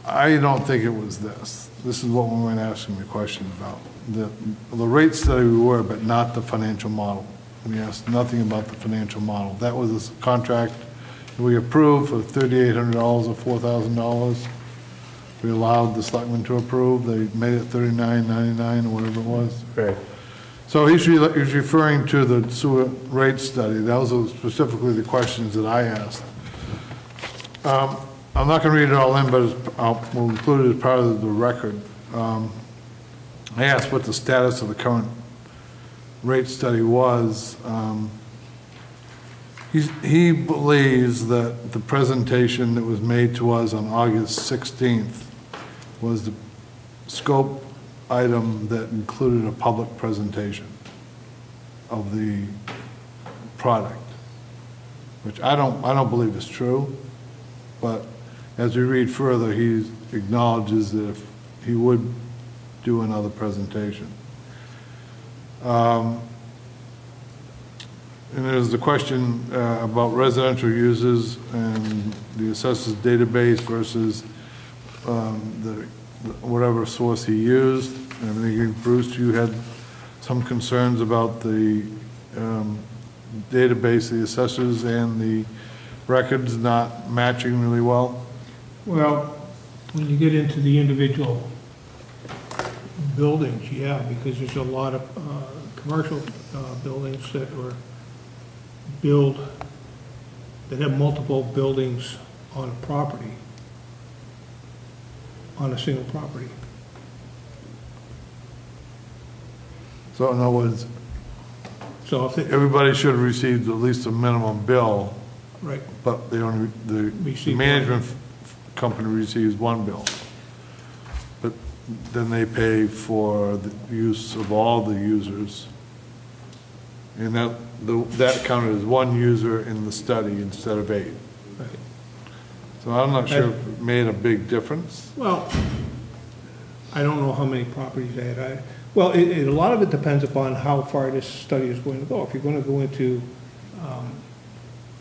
I don't think it was this. This is what we went asking the question about. The, the rate study we were, but not the financial model. We asked nothing about the financial model. That was a contract we approved for thirty-eight hundred dollars or four thousand dollars. We allowed the selectmen to approve. They made it thirty-nine ninety-nine or whatever it was. Right. So he's, re- he's referring to the sewer rate study. Those are specifically the questions that I asked. Um, I'm not going to read it all in, but it's- I'll, we'll include it as part of the record. Um, I asked what the status of the current rate study was. Um, he's- He believes that the presentation that was made to us on August 16th was the scope item that included a public presentation of the product, which I don't, I don't believe is true, but as we read further, he acknowledges that if he would do another presentation. Um, And there's the question uh, about residential uses and the assessors database versus um, the, whatever source he used. And I think, Bruce, you had some concerns about the um, database, the assessors and the records not matching really well. Well, when you get into the individual buildings, yeah, because there's a lot of uh, commercial uh, buildings that were built, that have multiple buildings on a property, on a single property. So in other words, So if, it- everybody should have received at least a minimum bill, right, but the only, the Received one. management company receives one bill. But then they pay for the use of all the users. And that, the- that counted as one user in the study instead of eight. So I'm not sure if it made a big difference. Well, I don't know how many properties they had. I, well, it, it, a lot of it depends upon how far this study is going to go. If you're gonna go into, um,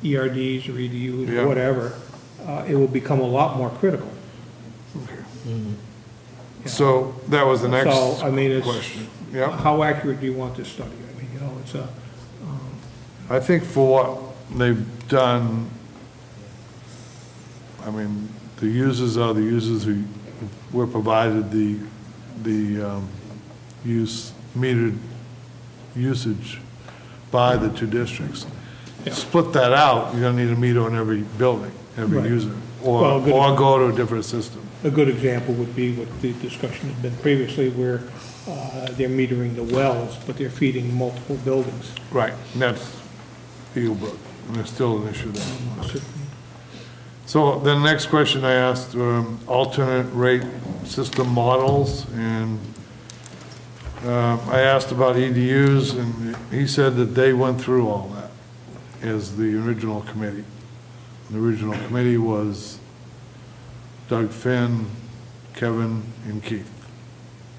ERDs or EDUs Yeah. or whatever, uh, it will become a lot more critical. So that was the next So, I mean, it's, question. Yeah. how accurate do you want this study? I mean, you know, it's a, I think for what they've done, I mean, the users are the users who were provided the, the um, use, metered usage by the two districts. Yeah. split that out, you're gonna need a meter on every building, every Right. user. Or, Well, good- or go to a different system. A good example would be what the discussion has been previously, where uh, they're metering the wells, but they're feeding multiple buildings. Right, and that's Eaglebrook, and there's still an issue there. So the next question I asked, um, alternate rate system models, and um, I asked about EDUs, and he said that they went through all that as the original committee. The original committee was Doug Finn, Kevin, and Keith.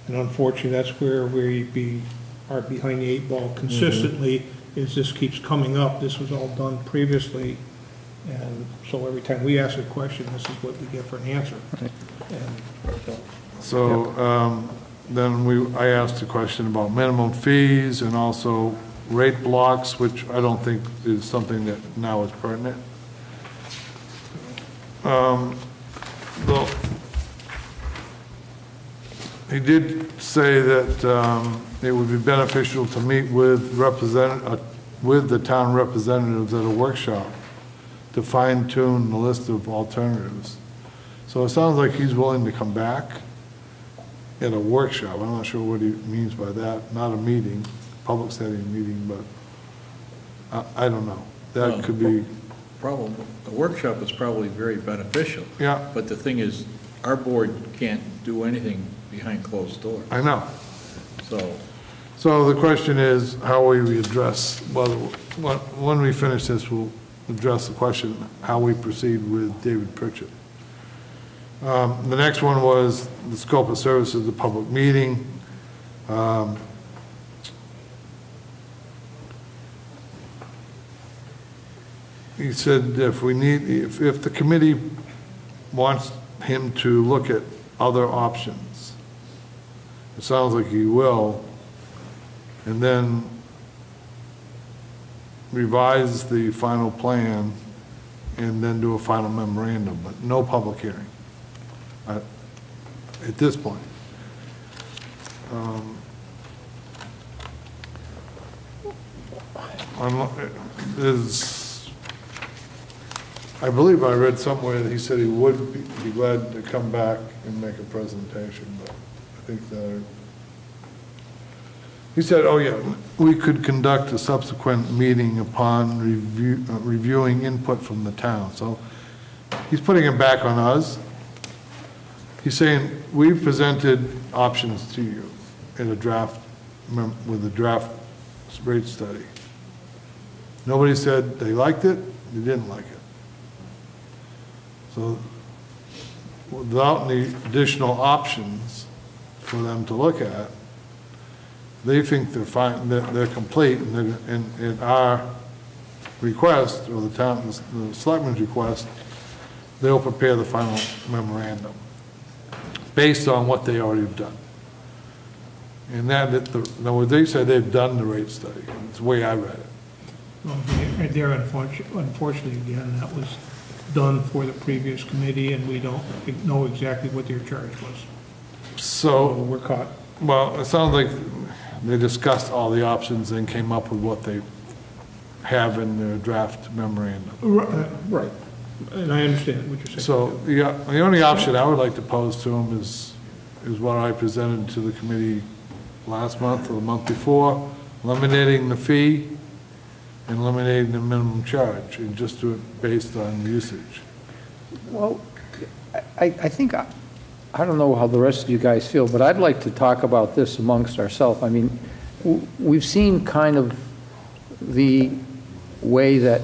And unfortunately, that's where we be, are behind the eight ball consistently, is this keeps coming up, this was all done previously, and so every time we ask a question, this is what we get for an answer. And so, So, um, then we, I asked a question about minimum fees and also rate blocks, which I don't think is something that now is pertinent. Um, though, he did say that, um, it would be beneficial to meet with represent, uh, with the town representatives at a workshop to fine tune the list of alternatives. So it sounds like he's willing to come back at a workshop. I'm not sure what he means by that, not a meeting, public setting meeting, but I, I don't know. Well- That could be, Problem, a workshop is probably very beneficial. Yeah. But the thing is, our board can't do anything behind closed doors, I know. so. So the question is, how will we address, well, when when we finish this, we'll address the question, how we proceed with David Pritchett. Um, The next one was the scope of services, the public meeting. Um, He said if we need, if, if the committee wants him to look at other options, it sounds like he will, and then revise the final plan and then do a final memorandum, but no public hearing at, at this point. Um, There's, I believe I read somewhere that he said he would be glad to come back and make a presentation, but I think that he said, oh, yeah, we could conduct a subsequent meeting upon review, uh, reviewing input from the town. So he's putting it back on us. He's saying, we've presented options to you in a draft, with a draft rate study. Nobody said they liked it, they didn't like it. So without any additional options for them to look at, they think they're fine, they're, they're complete, and they're, our request, or the town, the selectmen's request, they'll prepare the final memorandum, based on what they already have done. And that, that the, no, they said they've done the rate study, it's the way I read it. well, there, unfortunately, again, that was done for the previous committee, and we don't know exactly what their charge was. So So, we're caught. well, it sounds like they discussed all the options and came up with what they have in their draft memorandum. uh, Right, and I understand what you're saying. So, the, the only option I would like to pose to them is, is what I presented to the committee last month or the month before, eliminating the fee and eliminating the minimum charge, and just do it based on usage. Well, I, I think, I I don't know how the rest of you guys feel, but I'd like to talk about this amongst ourselves. I mean, we've seen kind of the way that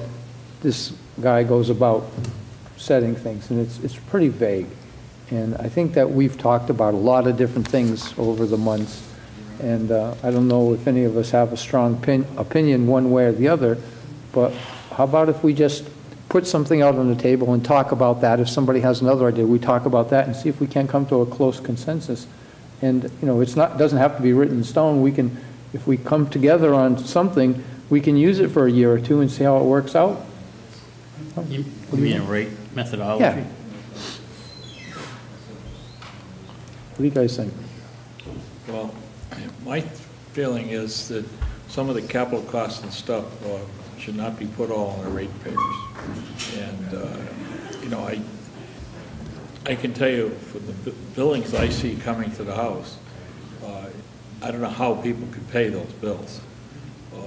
this guy goes about setting things, and it's, it's pretty vague. And I think that we've talked about a lot of different things over the months, and uh, I don't know if any of us have a strong pin- opinion one way or the other, but how about if we just put something out on the table and talk about that? If somebody has another idea, we talk about that and see if we can come to a close consensus. And, you know, it's not, doesn't have to be written in stone. We can, if we come together on something, we can use it for a year or two and see how it works out. You you mean a rate methodology? Yeah. What do you guys think? Well, my feeling is that some of the capital costs and stuff uh, should not be put all on the ratepayers. And, uh, you know, I, I can tell you, for the billings I see coming to the house, uh, I don't know how people could pay those bills. Uh,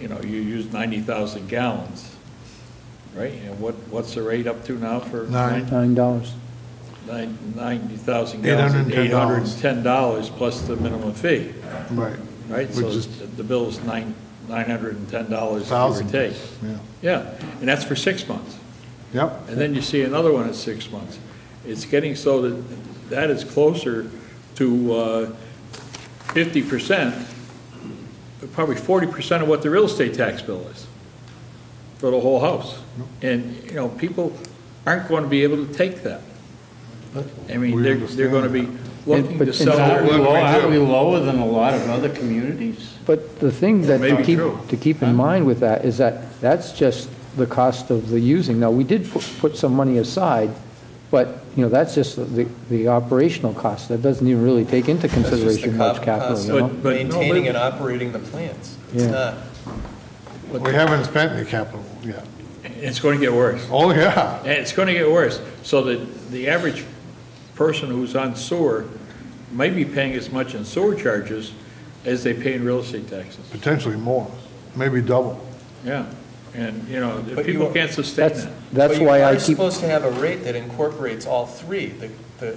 You know, you use 90,000 gallons, right? And what, what's the rate up to now for? Nine. Nine dollars. Nine- 90,000 gallons, $810. $810 plus the minimum fee, Right. right? Which So is the bill's nine $910 give or thousand. take. Yeah. Yeah, and that's for six months. Yep. And then you see another one at six months. It's getting so that that is closer to uh, fifty percent, probably forty percent of what the real estate tax bill is for the whole house. And, you know, people aren't going to be able to take that. I mean, We they're, they're going to be looking to in sell fact- Aren't their, we low- aren't we lower than a lot of other communities? But the thing that to Maybe keep, true. to keep in mind with that is that that's just the cost of the using. Now, we did put, put some money aside, but, you know, that's just the, the operational cost. That doesn't even really take into That's just the consideration much co- capital, cost you know? of But- but- Maintaining and operating the plants. It's Yeah. not. We haven't spent any capital yet. it's going to get worse. Oh, yeah. And it's going to get worse. So that the average person who's on sewer may be paying as much in sewer charges as they pay in real estate taxes. Potentially more, maybe double. Yeah, and, you know, But people you- can't sustain That's, that. that's But why you I are keep, supposed to have a rate that incorporates all three, the, the,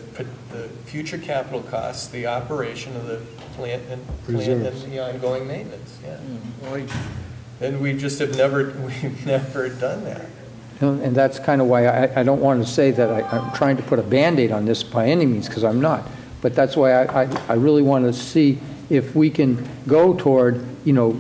the future capital costs, the operation of the plant and, plant Reserves. and the ongoing maintenance, yeah. Well, I- And we just have never, we've never done that. And that's kind of why I, I don't want to say that I, I'm trying to put a Band-Aid on this by any means, because I'm not. But that's why I, I, I really want to see if we can go toward, you know,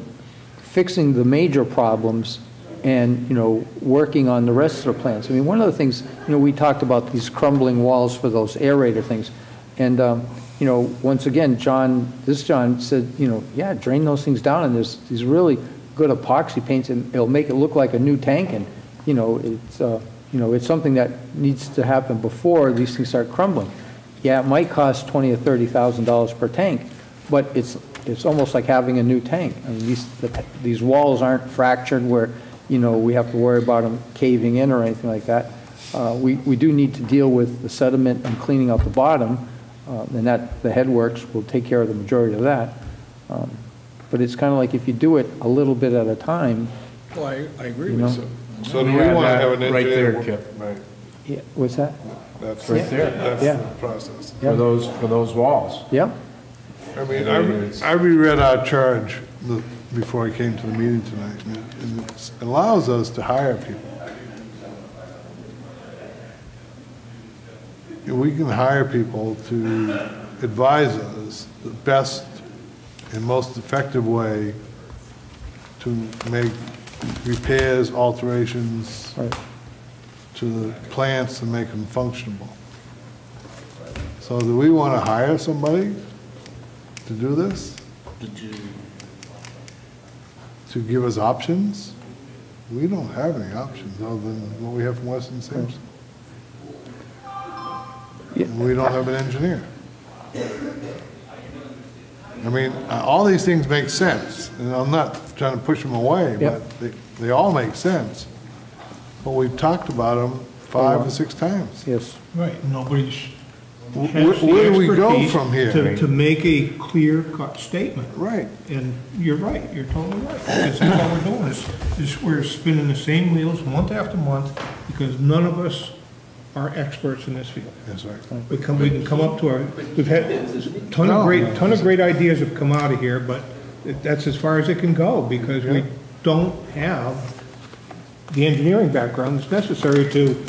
fixing the major problems and, you know, working on the rest of the plants. I mean, one of the things, you know, we talked about these crumbling walls for those aerator things. And, um, you know, once again, John, this John said, you know, yeah, drain those things down and there's these really good epoxy paints and it'll make it look like a new tank. And, you know, it's, uh, you know, it's something that needs to happen before these things start crumbling. Yeah, it might cost twenty or thirty thousand dollars per tank, but it's, it's almost like having a new tank. I mean, these, the- these walls aren't fractured where, you know, we have to worry about them caving in or anything like that. Uh, we, we do need to deal with the sediment and cleaning out the bottom, uh, and that, the headworks will take care of the majority of that. Um, But it's kind of like if you do it a little bit at a time, Well, I, I agree You with you. So do we want to have an Right engineer? there, Kip. Right. yeah, what's that? That's, Right there. that's Yeah. the process. Yeah. For those, for those walls. Yeah, I mean, I re- I reread our charge the- before I came to the meeting tonight, and it- and it allows us to hire people. And We can hire people to advise us the best and most effective way to make repairs, alterations right. to the plants and make them functional. So do we want to hire somebody to do this? Did you, To give us options? We don't have any options other than what we have from Weston Sampson. Yeah. And we don't have an engineer. I mean, uh, all these things make sense, and I'm not trying to push them away, Yeah. but they, they all make sense. But we've talked about them five or six times. Yes. Right, nobody's. Wh- has the where do we go expertise from here? To, to make a clear-cut statement. Right. And you're right, you're totally right. Because that's all we're doing is, is we're spinning the same wheels month after month because none of us are experts in this field. That's right. We come, we can come up to our, we've had, ton of great, ton of great ideas have come out of here, but that's as far as it can go because we don't have the engineering background that's necessary to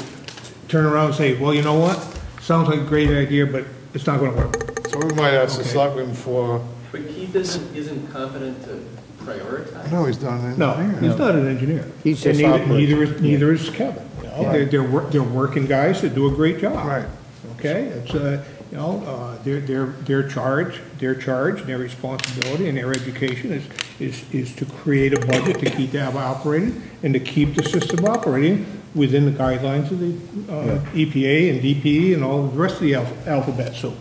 turn around and say, well, you know what? Sounds like a great idea, but it's not gonna work. So we might ask the Okay. selectmen for, But Keith isn't, isn't competent to prioritize? no, he's done it. No, he's not an engineer. He's And just neither, operating. neither is, neither is Kevin. Know? They're, they're, wor- they're working guys that do a great job. Right. Okay, it's, uh, you know, uh, their, their, their charge, their charge, their responsibility and their education is, is, is to create a budget to keep that operating and to keep the system operating within the guidelines of the, uh, EPA and DEP and all the rest of the alph- alphabet soup.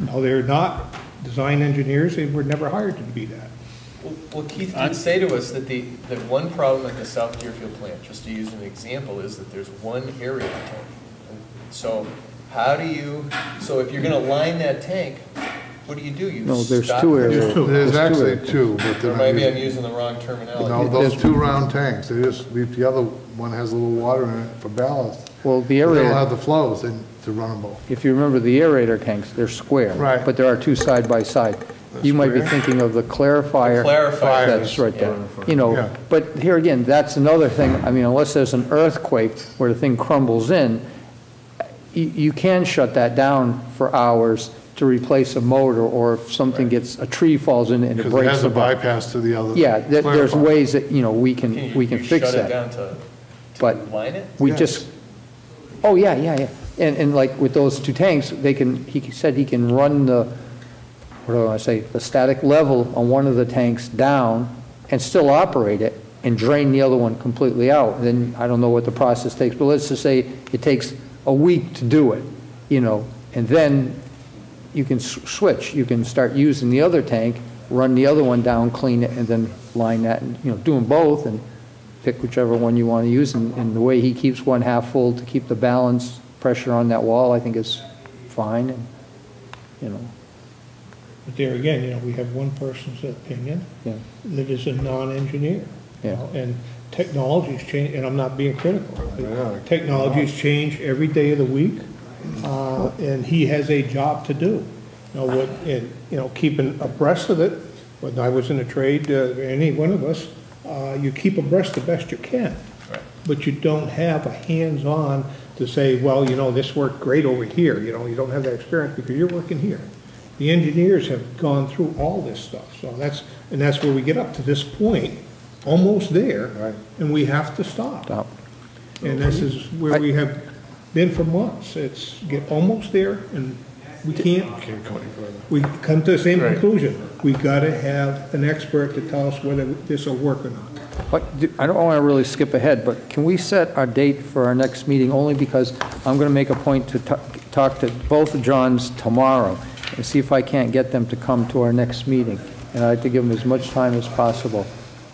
Now, they're not design engineers, they were never hired to be that. Well- Well, Keith did say to us that the, that one problem at the South Deerfield plant, just to use an example, is that there's one aerator tank. And So how do you, so if you're gonna line that tank, what do you do? You No, there's stop- two areas. There's There's two actually two, but Or they're not maybe I'm using. using the wrong terminology. No, those two round tanks, they just leave the other, one has a little water in it for ballast. Well, the They don't have aerator, the flows in- to run them both. if you remember the aerator tanks, they're square. Right. But there are two side by side. You might be thinking of the clarifier. The clarifier. That's right there. You Yeah. know, but here again, that's another thing, I mean, unless there's an earthquake where the thing crumbles in, you, you can shut that down for hours to replace a motor, or if something gets, a tree falls in and it Because it breaks has the a bypass to the other. Yeah, there- there's clarifier. ways that, you know, we Can we can fix Shut it that. down to, to But line it? We Yes. just, oh, yeah, yeah, yeah. And, and like with those two tanks, they can, he said he can run the, what do I say, the static level on one of the tanks down and still operate it and drain the other one completely out. Then, I don't know what the process takes, but let's just say it takes a week to do it, you know, and then you can switch. You can start using the other tank, run the other one down, clean it, and then line that, and, you know, do them both and pick whichever one you want to use. And, and the way he keeps one half full to keep the balance pressure on that wall, I think is fine, and, you know, But there again, you know, we have one person's opinion yeah. that is a non-engineer. you Yeah. know, And technologies change, and I'm not being critical. Yeah. Technologies change every day of the week, uh, and he has a job to do. You know, what, and, you know, keeping abreast of it, when I was in a trade, uh, any one of us, uh, you keep abreast the best you can. Right. But you don't have a hands-on to say, well, you know, this worked great over here, you know, you don't have that experience because you're working here. The engineers have gone through all this stuff, so that's, and that's where we get up to this point, almost there. Right. And we have to stop. Stop. And this is where we have been for months. It's get almost there, and we can't, Can't go any further. we come to the same Right. conclusion. We gotta have an expert to tell us whether this will work or not. But do- I don't want to really skip ahead, but can we set our date for our next meeting only because I'm going to make a point to ta- talk to both Johns tomorrow and see if I can't get them to come to our next meeting. And I'd like to give them as much time as possible.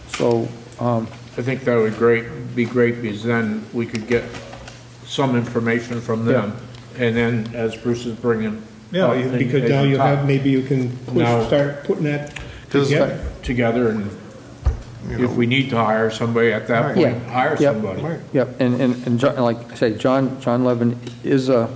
So, um, I think that would great, be great, because then we could get some information from them. And then, as Bruce is bringing. Yeah, up you- things because as now you talk have, maybe you can push, Now- start putting that 'Cause- together. Together, and You if we need to hire somebody at that Yeah. point, hire Yep. somebody. Right. Yep, and, and, and John- like I say, John, John Levin is a,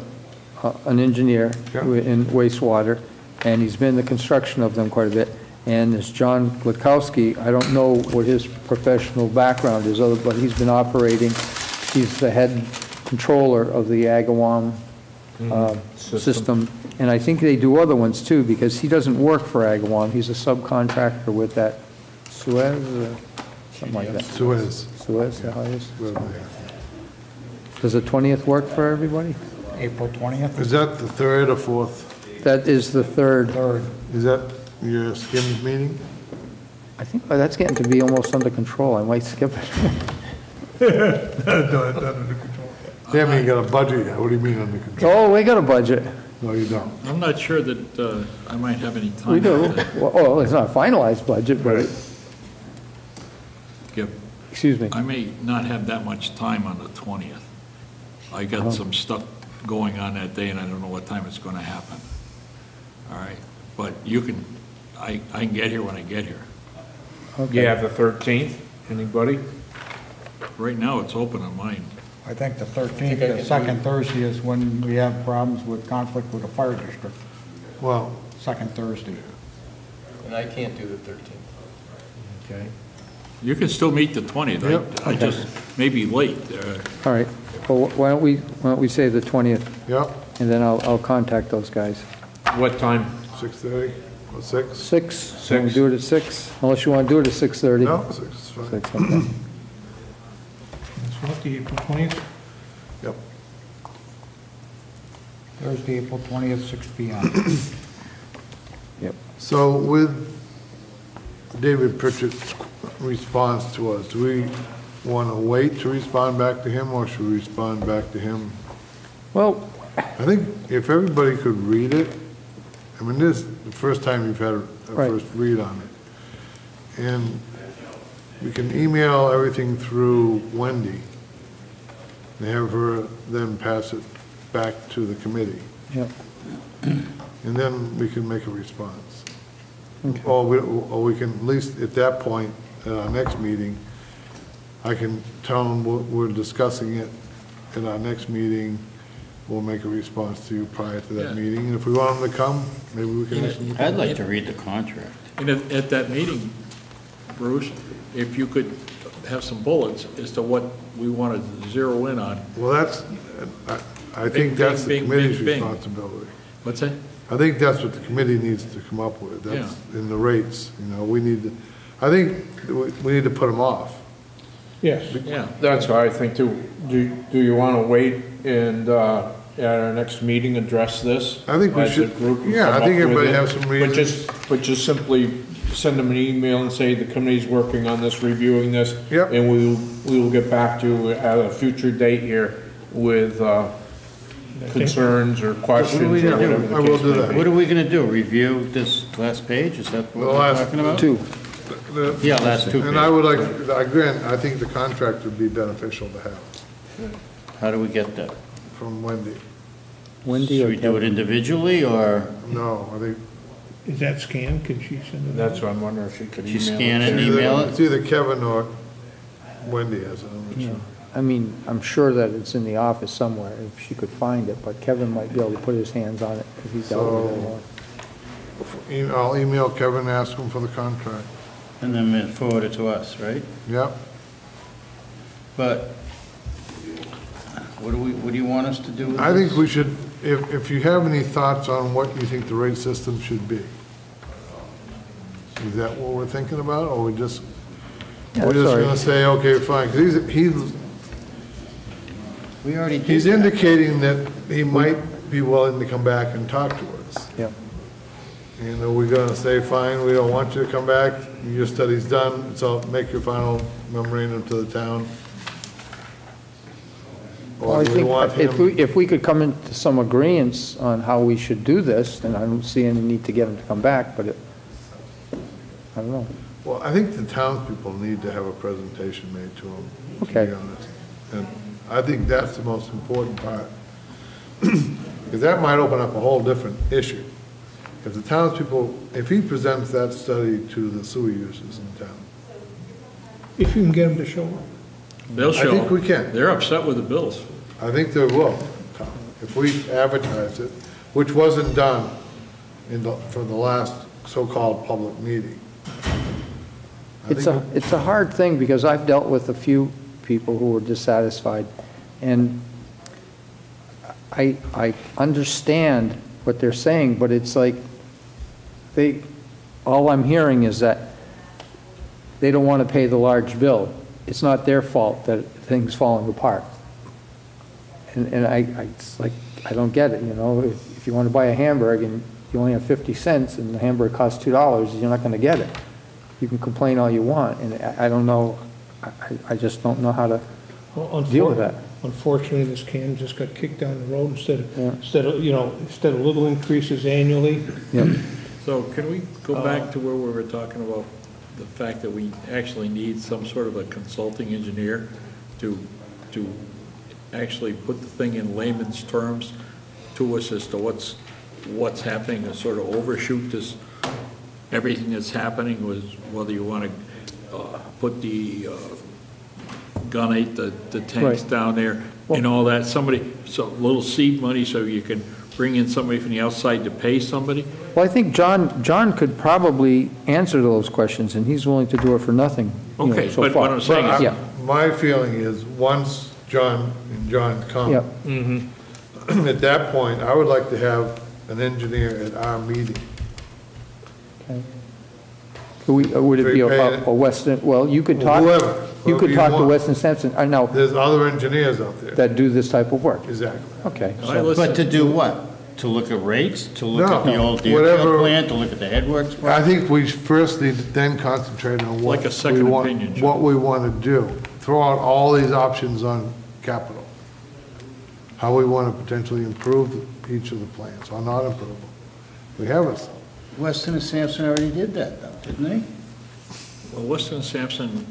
a- an engineer Yeah. in wastewater, and he's been in the construction of them quite a bit. And this John Glutkowski, I don't know what his professional background is, other, but he's been operating, he's the head controller of the Agawam mm-hmm. uh, System. And I think they do other ones too, because he doesn't work for Agawam, he's a subcontractor with that Suez, or something like that. Suez. Suez, how it is? whatever they are. Does the 20th work for everybody? April 20th? Is that the third or fourth? That is the third. Third. Is that your Skims meeting? I think oh, that's getting to be almost under control. I might skip it. They haven't even got a budget yet. What do you mean under control? Oh, we got a budget. No, you don't. I'm not sure that uh, I might have any time. We do. Well, Oh, it's not a finalized budget, but, it- give- excuse me. I may not have that much time on the 20th. I got some stuff going on that day, and I don't know what time it's going to happen. All right? But you can, I, I can get here when I get here. You have the 13th, anybody? Right now, it's open on mine. I think the 13th, I the second. Thursday is when we have problems with conflict with the fire district, Well, second Thursday. And I can't do the 13th. Okay. You can still meet the 20th. I- Yep. I just, may be late. uh, All right. Well, why don't we, why don't we say the 20th, yep, and then I'll, I'll contact those guys. What time? 6:30 or 6? 6? Can we Six. do it at 6? Unless you want to do it at 6:30? No, 6 is fine. 6, okay. So what, the April 20th? Yep. Thursday, April 20th, 6 PM. Yep. So with David Pritchett's response to us, do we want to wait to respond back to him, or should we respond back to him? Well, I think if everybody could read it, I mean, this, is the first time you've had a a Right. first read on it. And we can email everything through Wendy, and have her then pass it back to the committee, Yep. and then we can make a response. Or we, or we can, at least at that point, at our next meeting, I can tell them we're, we're discussing it at our next meeting, we'll make a response to you prior to Yeah. that meeting, and if we want them to come, maybe we can. ask them I'd like to read the contract. And at, at that meeting, Bruce, if you could have some bullets as to what we want to zero in on. Well, that's, I, I Bing, think that's the bing, bing, committee's bing, bing. responsibility. What's that? I think that's what the committee needs to come up with, that's in the rates, you know, we need to, I think we, we need to put them off. Yes. Yeah. That's what I think too. Do, do you want to wait and, uh, at our next meeting address this? I think we as a should- group and yeah, I come think with everybody it? have some But reasons. just, but just simply send them an email and say the committee's working on this, reviewing this. Yep. And we will, we will get back to you at a future date here with, uh, concerns or questions or we gonna do? whatever the I will case do may that. be. What are we gonna do, review this last page, is that The what we're last talking about? Two. The- Yeah, last two And I would pages. like, again, I think the contract would be beneficial to have How do we get that? from Wendy. Wendy Should or we do it Kevin? individually, or No, I think. Is that scanned? Can she send it? That's out? what I'm wondering if she could email. She it scan to it? me. An email it? It's either Kevin or Wendy has it, I'm not sure. I mean, I'm sure that it's in the office somewhere, if she could find it, but Kevin might be able to put his hands on it if he dealt with it more. E- I'll email Kevin, and ask him for the contract. And then forward it to us, right? Yep. But what do we, what do you want us to do with I think we should, if, if you have any thoughts on what you think the rate system should be, is that what we're thinking about, or we just, Yeah, we're that's just all gonna say, okay, fine, because he's, he's, We already did he's that. indicating that he might be willing to come back and talk to us. Yep. And know, we're gonna say, fine, we don't want you to come back, your study's done, so make your final memorandum to the town? Well, Or I do we want think if we, him? if we could come into some agreeance on how we should do this, then I don't see any need to get him to come back, but it, I don't know. Well, I think the townspeople need to have a presentation made to them, to Okay. be honest. And I think that's the most important part. Because that might open up a whole different issue. If the townspeople, if he presents that study to the sewer users in town, If you can get them to show up. They'll show. I think we can. They're upset with the bills. I think they will come. If we advertise it, which wasn't done in the, for the last so-called public meeting. I It's a, think it's a hard thing, because I've dealt with a few people who were dissatisfied, and I, I understand what they're saying, but it's like, they, all I'm hearing is that they don't want to pay the large bill. It's not their fault that things falling apart. And, and I, I, it's like, I don't get it, you know, if, if you want to buy a hamburger and you only have 50 cents and the hamburger costs $2, you're not going to get it. You can complain all you want, and I, I don't know, I, I- just don't know how to, Well, Deal with that. Unfortunately, this can just got kicked down the road instead Yeah. of, instead of, you know, instead of little increases annually. you know, So can we go back to where we were talking about the fact that we actually need some sort of a consulting engineer to, to actually put the thing in layman's terms to us as to what's, what's happening, to sort of overshoot this, everything that's happening was, whether you want to uh, put the uh, gunite, the, the tanks Right. down there and all that, somebody, so little seed money so you can bring in somebody from the outside to pay somebody? Well, I think John, John could probably answer those questions, and he's willing to do it for nothing, you know, Okay, so but what far. I'm saying But is, Yeah. I- My feeling is, once John and John come, Yeah, at that point, I would like to have an engineer at our meeting. okay. Could we- uh, Would it be a- a a Weston, well, you could talk, Whoever, you could talk to want. Weston Sampson, I know, There's other engineers out there. that do this type of work. Exactly. Okay, so, But to do what? To look at rates, to look at the No, old whatever- Deerfield plan, to look at the headworks I think we first need to then concentrate on what Like a we want, opinion, John. what we want to do. Throw out all these options on capital. How we want to potentially improve each of the plans, or not improve them. We have a, Weston and Sampson already did that, though, didn't they? Well, Weston and Sampson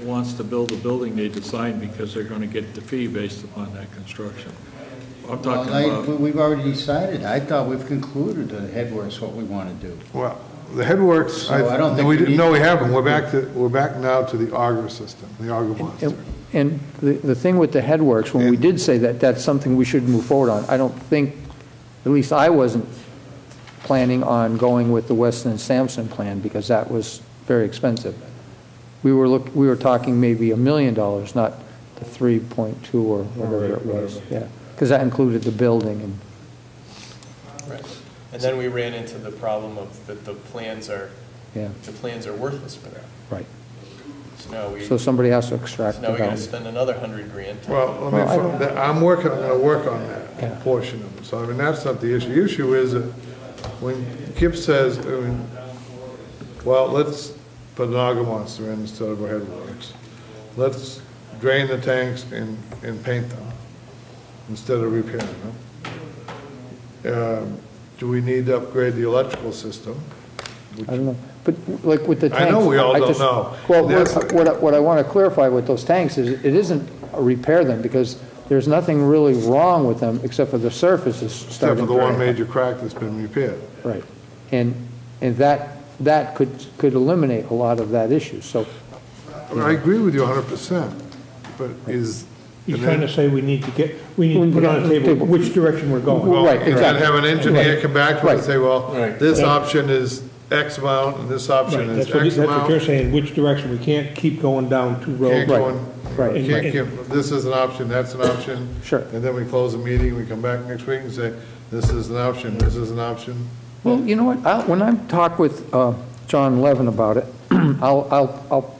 wants to build a building they designed because they're gonna get the fee based upon that construction. I'm talking Well, I- about, We've already decided. I thought we've concluded the headworks what we want to do. Well, the headworks, So I don't think we we didn't, no, we haven't. We're back to, we're back now to the auger system, the auger monster. And- And the, the thing with the headworks, when we did say that that's something we should move forward on, I don't think, at least I wasn't planning on going with the Weston and Sampson plan because that was very expensive. We were look, we were talking maybe a million dollars, not the 3.2 or whatever it was, yeah. Because that included the building and, Right. And then we ran into the problem of that the plans are, yeah, the plans are worthless for that. right. So now we, So so somebody has to extract now the we gotta value. spend another hundred grand. to- Well, let Well, I me, don't- fi- I'm working, I'm gonna work on Yeah. that portion of it. So, I mean, that's not the issue. The issue is that when Kip says, I mean, well, let's auger monster in instead of a headworks. Let's drain the tanks and, and paint them instead of repairing them. Um, Do we need to upgrade the electrical system? I don't know, but like with the tanks. I know we all don't just- know. Well, what, That's- what I- what I want to clarify with those tanks is it isn't a repair them because there's nothing really wrong with them except for the surface is Except starting. for the one major crack that's been repaired. Right. And, and that, that could, could eliminate a lot of that issue, so. I agree with you hundred percent, but is. He's trying to say we need to get, we need to put on the table which direction we're going. Well, Right, and then exactly. have an engineer Right. come back to us and say, well, Right. this option is X amount, and this option Right, is that's what, he- X that's what you're amount. saying, which direction, we can't keep going down two Can't roads. go Right, in- right. can't keep- this is an option, that's an option. Sure. And then we close the meeting, we come back next week and say, this is an option, this is an option. Well, you know what, I'll- when I talk with uh, John Levin about it, I'll, I'll, I'll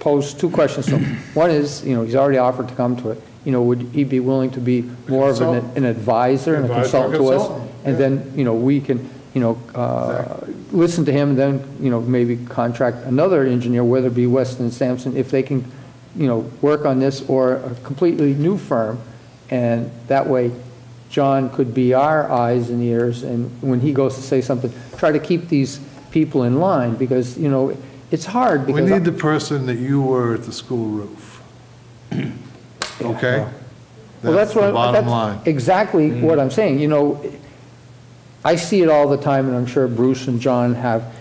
pose two questions to him. One is, you know, he's already offered to come to it, you know, would he be willing to be more of an Consultant. an advisor and a Advisor, consultant to us? consultant, And yeah. then, you know, we can, you know, uh, listen to him, and then, you know, maybe contract another engineer, whether it be Weston and Sampson, if they can, you know, work on this, or a completely new firm, and that way, John could be our eyes and ears, and when he goes to say something, try to keep these people in line, because, you know, it's hard, We because... need the person that you were at the school roof. Okay? Well, That's the what- bottom that's line. Exactly mm-hmm. what I'm saying, you know, I see it all the time, and I'm sure Bruce and John have,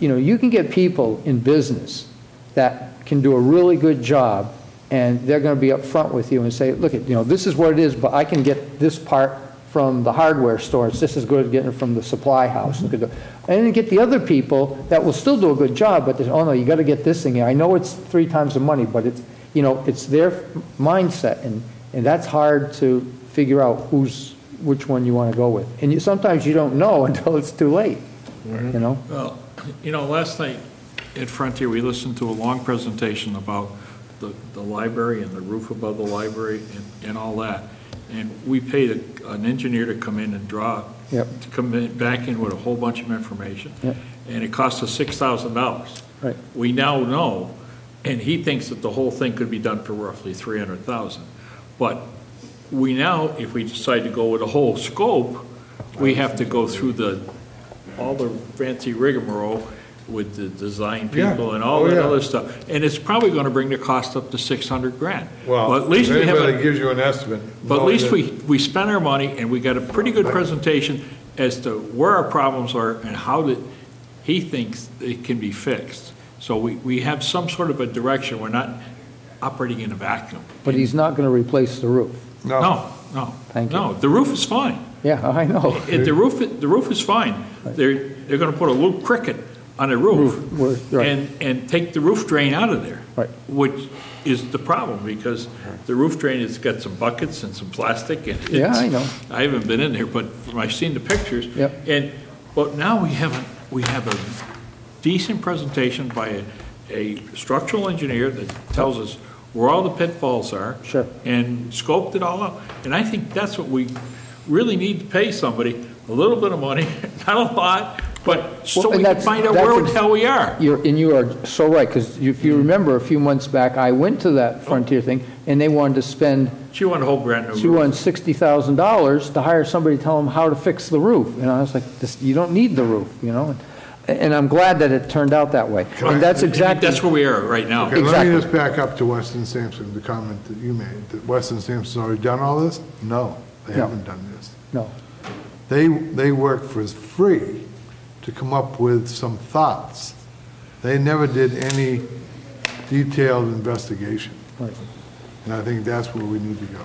you know, you can get people in business that can do a really good job, and they're gonna be upfront with you and say, look, at you know, this is what it is, but I can get this part from the hardware store, it's just as good as getting it from the supply house. And then get the other people that will still do a good job, but they say, oh, no, you gotta get this thing, I know it's three times the money, but it's, you know, it's their mindset, and, and that's hard to figure out who's, which one you wanna go with. And you, sometimes you don't know until it's too late, you know? well, you know, last night at Frontier, we listened to a long presentation about the, the library and the roof above the library and, and all that. And we paid a- an engineer to come in and draw, Yep. to come in, back in with a whole bunch of information. Yep. And it cost us six thousand dollars. Right. We now know, and he thinks that the whole thing could be done for roughly three hundred thousand. But we now, if we decide to go with a whole scope, we have to go through the, all the fancy rigmarole with the design Yeah. people and all Oh, that yeah. other stuff. And it's probably gonna bring the cost up to six hundred grand. Well, at least if we have a- anybody gives you an estimate. but at knowing least that- we, we spent our money and we got a pretty good presentation as to where our problems are and how that he thinks it can be fixed. So we, we have some sort of a direction. We're not operating in a vacuum. But he's not gonna replace the roof. No, No, no. Thank you. No, the roof is fine. Yeah, I know. It- The roof, the roof is fine. They're, they're gonna put a little cricket on a roof. Roof, right. And, and take the roof drain out of there. Right. Which is the problem, because the roof drain has got some buckets and some plastic and it's. Yeah, I know. I haven't been in there, but I've seen the pictures. Yep. And, but now we have, a we have a decent presentation by a, a structural engineer that tells us where all the pitfalls are. Sure. And scoped it all out. And I think that's what we really need to pay somebody, a little bit of money, not a lot, but so Well, we can that's- find out that's where ex- the hell we are. You're, and you are so right, because if you remember, a few months back, I went to that oh. Frontier thing, and they wanted to spend, She wanted a whole brand new she roof. wanted sixty thousand dollars to hire somebody to tell them how to fix the roof. And I was like, this, you don't need the roof, you know? And I'm glad that it turned out that way. And that's exactly. That's where we are right now. Okay, let me Exactly. just back up to Weston Sampson, the comment that you made, that Weston Sampson's already done all this? No, they No. haven't done this. No, They, they work for free to come up with some thoughts. They never did any detailed investigation. right. And I think that's where we need to go.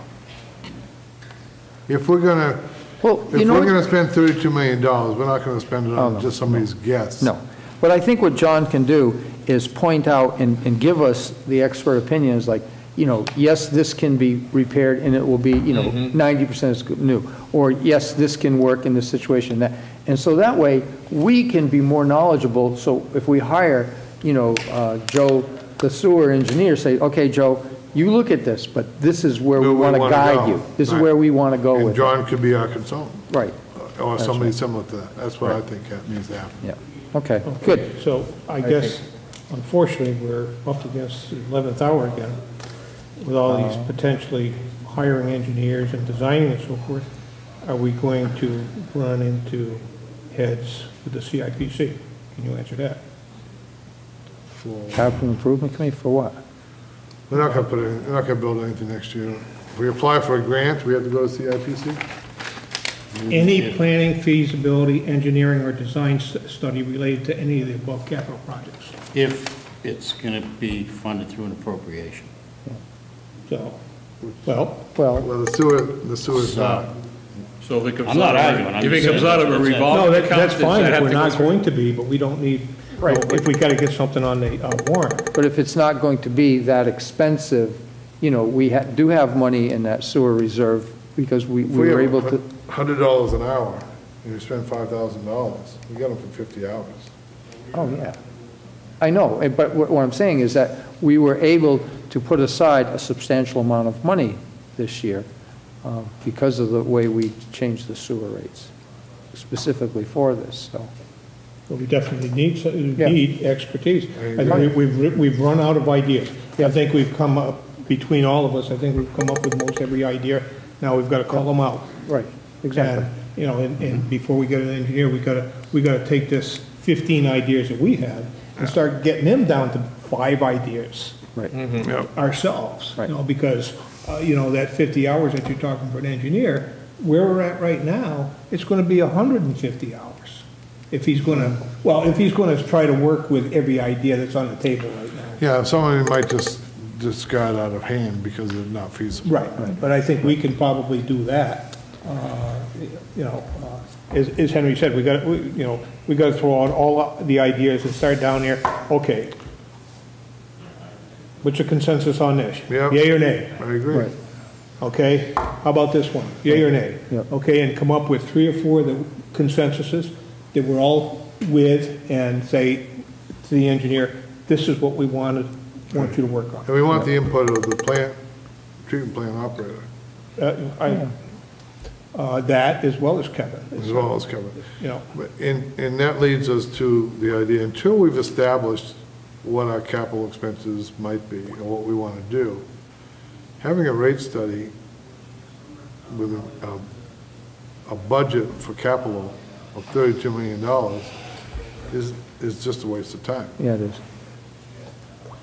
If we're gonna, Well, if you know. we're gonna spend thirty-two million dollars, we're not gonna spend it Oh, no, on just somebody's guess. No. But I think what John can do is point out and, and give us the expert opinions, like, you know, yes, this can be repaired and it will be, you know, mm-hmm. ninety percent is good- new. Or, yes, this can work in this situation, that. And so that way, we can be more knowledgeable, so if we hire, you know, uh, Joe, the sewer engineer, say, okay, Joe, you look at this, but this is where we Where we want to wanna guide go. you. This is Right. where we want to go And with it. John could be our consultant, Right, or That's somebody right. similar to that. That's what I think that needs to happen. yeah, okay, good. So I guess, unfortunately, we're up against the 11th hour again with all these potentially hiring engineers and designing and so forth. Are we going to run into heads with the CIPC? Can you answer that? Capital Improvement Committee for what? We're not gonna put in, we're not gonna build anything next year. If we apply for a grant, we have to go to CIPC? Any planning, feasibility, engineering, or design s- study related to any of the above capital projects? If it's going to be funded through an appropriation. So, well, Well, Well, the sewer, the sewer's So- not. So if it comes I'm not out, arguing, of- I'm if it just comes saying out of a that's what it said. no, revolving that- account, that's does that fine if have we're to go not through- going to be, but we don't need, Right. if we got to get something on the uh, warrant. But if it's not going to be that expensive, you know, we ha- do have money in that sewer reserve because we we were able to, Hundred dollars an hour, and you spend five thousand dollars, we got them for fifty hours. oh, yeah. I know, eh, but what what I'm saying is that we were able to put aside a substantial amount of money this year uh, because of the way we changed the sewer rates, specifically for this, so. Well, we definitely need, so- Yeah. need expertise. I I think we- we've, ri- we've run out of ideas. I think we've come up, between all of us, I think we've come up with most every idea. Now we've got to call them out. Right, exactly. And, you know, and, and before we get an engineer, we gotta, we gotta take this fifteen ideas that we have and start getting them down to five ideas Right, ourselves. Right. You know, because, uh, you know, that fifty hours that you're talking for an engineer, where we're at right now, it's gonna be hundred and fifty hours. If he's gonna, well, if he's gonna try to work with every idea that's on the table right now. Yeah, somebody might just discard out of hand because they're not feasible. Right, right. but I think we can probably do that. Uh, You know, uh, as, as Henry said, we got, we- you know, we got to throw out all the ideas and start down there, okay. What's the consensus on this? Yep. Yay or nay? I agree. right, Okay, how about this one? Yay or nay? Yep. Okay, and come up with three or four of the consensuses that we're all with and say to the engineer, this is what we wanted, want you to work on. And we want the input of the plant, treatment plant operator, Uh, I- uh, That as well as Kevin, as well as Kevin. you know. But, and, and that leads us to the idea, until we've established what our capital expenses might be and what we want to do, having a rate study with a, a budget for capital of thirty-two million dollars is, is just a waste of time. yeah, it is.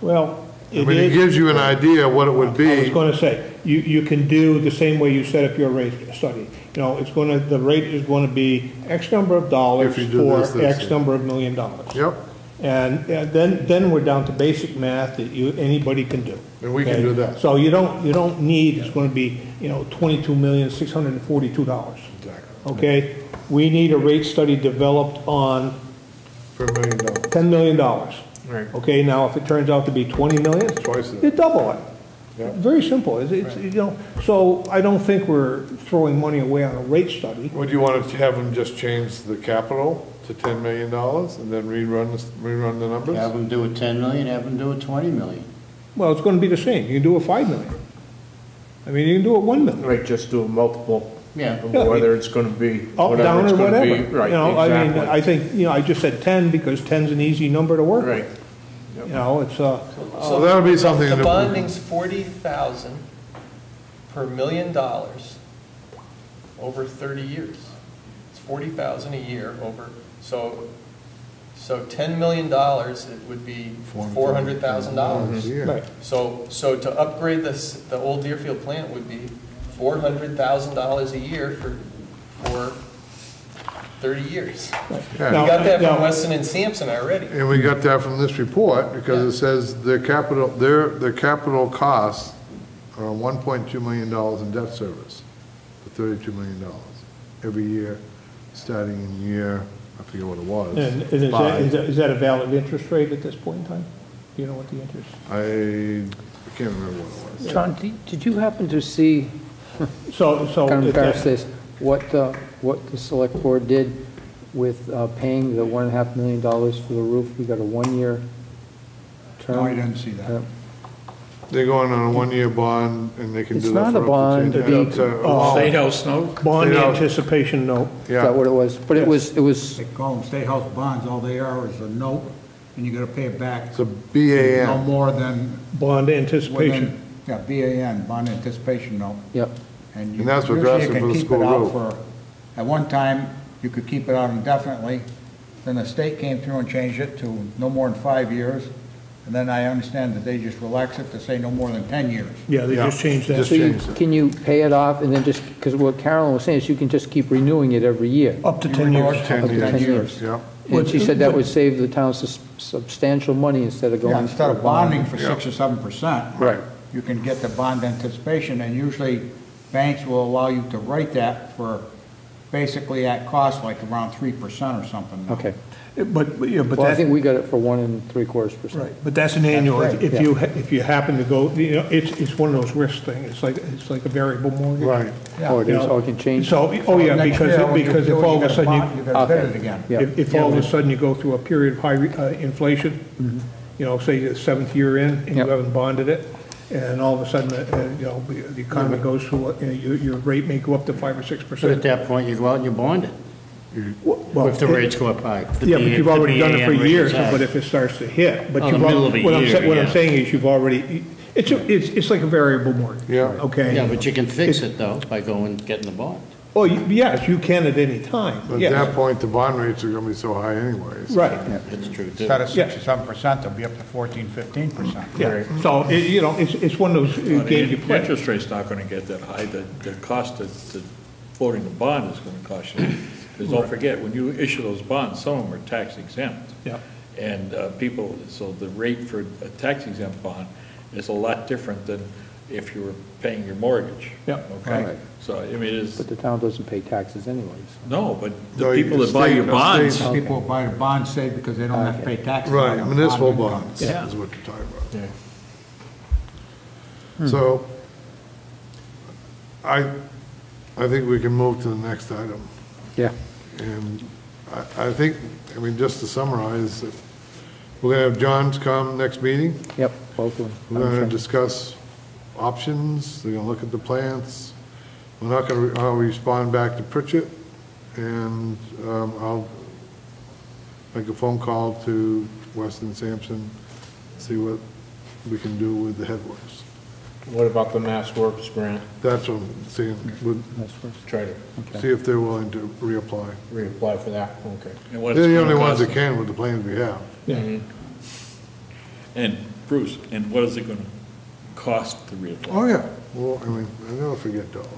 Well, I it mean, it is, gives you an idea what it would be. I was be. going to say, you, you can do the same way you set up your rate study. You know, it's going to, the rate is going to be X number of dollars If you do for this, this, X yeah. number of million dollars. Yep, And uh, then, then we're down to basic math that you, anybody can do. And we can okay? do that. So you don't, you don't need, it's going to be, you know, twenty-two million, six hundred and forty-two dollars. exactly, Okay? We need a rate study developed on for a million dollars, ten million dollars. Right. Okay, now if it turns out to be twenty million, twice you that. double it. Yeah. Very simple, it's, it's, you know, so I don't think we're throwing money away on a rate study. Would you want to have them just change the capital to ten million dollars and then rerun, the- rerun the numbers? Have them do a 10 million, have them do a 20 million. Well, it's gonna be the same, you can do a five million. I mean, you can do a one million, Right, just do a multiple, Yeah. whether it's gonna be, up, whatever down, it's or gonna whatever. be. You Right, know, I mean, exactly. I think, you know, I just said ten because ten's an easy number to work Right. With. You know, it's, uh, So that'll be something The that we- bonding's forty thousand per million dollars over thirty years. It's forty thousand a year over, so So $10 million, it would be $400,000. a year. Right. So, so to upgrade this, the old Deerfield plant would be $400,000 a year for, for 30 years. We Yeah. Got that from Weston and Sampson already. And we got that from this report, because it says their capital, their, their capital costs are one point two million dollars in debt service, for thirty-two million dollars every year, starting in year, I forget what it was. And and is that, five. that- is that a valid interest rate at this point in time? Do you know what the interest? I can't remember what it was. John, did did you happen to see, So, so. kind of if embarrassed this, what, uh, what the select board did with uh, paying the one and a half million dollars for the roof? We got a one-year term. No, I didn't see Uh, that. They're going on a one-year bond, and they can It's do that not for a up to bond, 10 it'd up be- to- Oh. State House note? Bond You know- anticipation note. Is that Yeah, what it was? But it was, it was, They call them state house bonds, all they are is a note, and you gotta pay it back. it's a No BAN. more than, Bond anticipation. within, yeah, BAN, bond anticipation note. yep, And you And that's what usually drives you it can for the keep school it out roof. for- At one time, you could keep it out indefinitely, then the state came through and changed it to no more than five years, and then I understand that they just relax it to say no more than 10 years. Yeah, they Yeah. just changed that. Just so you, changed it. can you pay it off and then just, because what Carolyn was saying is you can just keep renewing it every year. Up to You 10 renew years. Ten Up to years. 10 years. Yeah, And she said that would save the town sus- substantial money instead of going. Yeah, instead of bonding for six or seven percent. Right. You can get the bond anticipation, and usually banks will allow you to write that for basically at cost, like around three percent or something. now. Okay. But, but, yeah, but Well, I that, think we got it for one and three quarters percent. right, but that's an annual. That's If right. you, ha- if you happen to go, you know, it's, it's one of those risk things. It's like, it's like a variable mortgage. right. Yeah. Oh, it You is, know, oh, it can change? So, oh yeah, Next because, year, it- when you because do if it, all of a gotta sudden bond- you, You gotta bid it again. Yeah. if, if all of a sudden you go through a period of high uh, inflation, you know, say the seventh year in, and you Yep. haven't bonded it, and all of a sudden, uh, you know, the the economy goes through, uh, your, your rate may go up to five or six But at percent. that point, you go out and you bond it, Well, if the rates go up high. The Yeah, but B- you've the already done it BAN for rate is years, high. but if it starts to hit, but Oh, you've, the middle of a what I'm, sa- year, what I'm yeah. saying is you've already, it's, a- it's, it's like a variable mortgage. Yeah. Okay? Yeah, but you can fix it though by going, getting the bond. Oh, you- yes, you can at any time, But at yes. that point, the bond rates are gonna be so high anyways. Right, That's true too. Instead of Yeah. six or seven percent, they'll be up to fourteen, fifteen percent. yeah. So, it- you know, it's, it's one of those uh, Well, games you The play. interest rate's not gonna get that high, the, the cost of, the floating the bond is gonna cost you. Because don't forget, when you issue those bonds, some of them are tax exempt. Yeah. And, uh, people, so the rate for a tax exempt bond is a lot different than if you were paying your mortgage. Yeah. Okay? Right. So, I mean, it's, But the town doesn't pay taxes anyways. no, but No, the you- people that buy your the bonds, state- People who buy the bonds save because they don't have to pay taxes. on Right, their municipal bond income. bonds Yeah. is what you're talking about. Yeah. Hmm. So, I, I think we can move to the next item. Yeah. And I, I think, I mean, just to summarize, we're gonna have John's come next meeting. Yep, both of them. We're gonna discuss options, they're gonna look at the plants. We're not gonna, re- I'll respond back to Pritchett, and, um, I'll make a phone call to Weston Sampson, see what we can do with the headworks. What about the Mass Works grant? That's what I'm seeing, would, That's first. Try to see if they're willing to reapply. reapply for that, okay. and what They're it's the only gonna ones that cost. can with the plans we have. Yeah. And Bruce, and what is it gonna cost to reapply? Oh, yeah, well, I mean, I never forget dollars.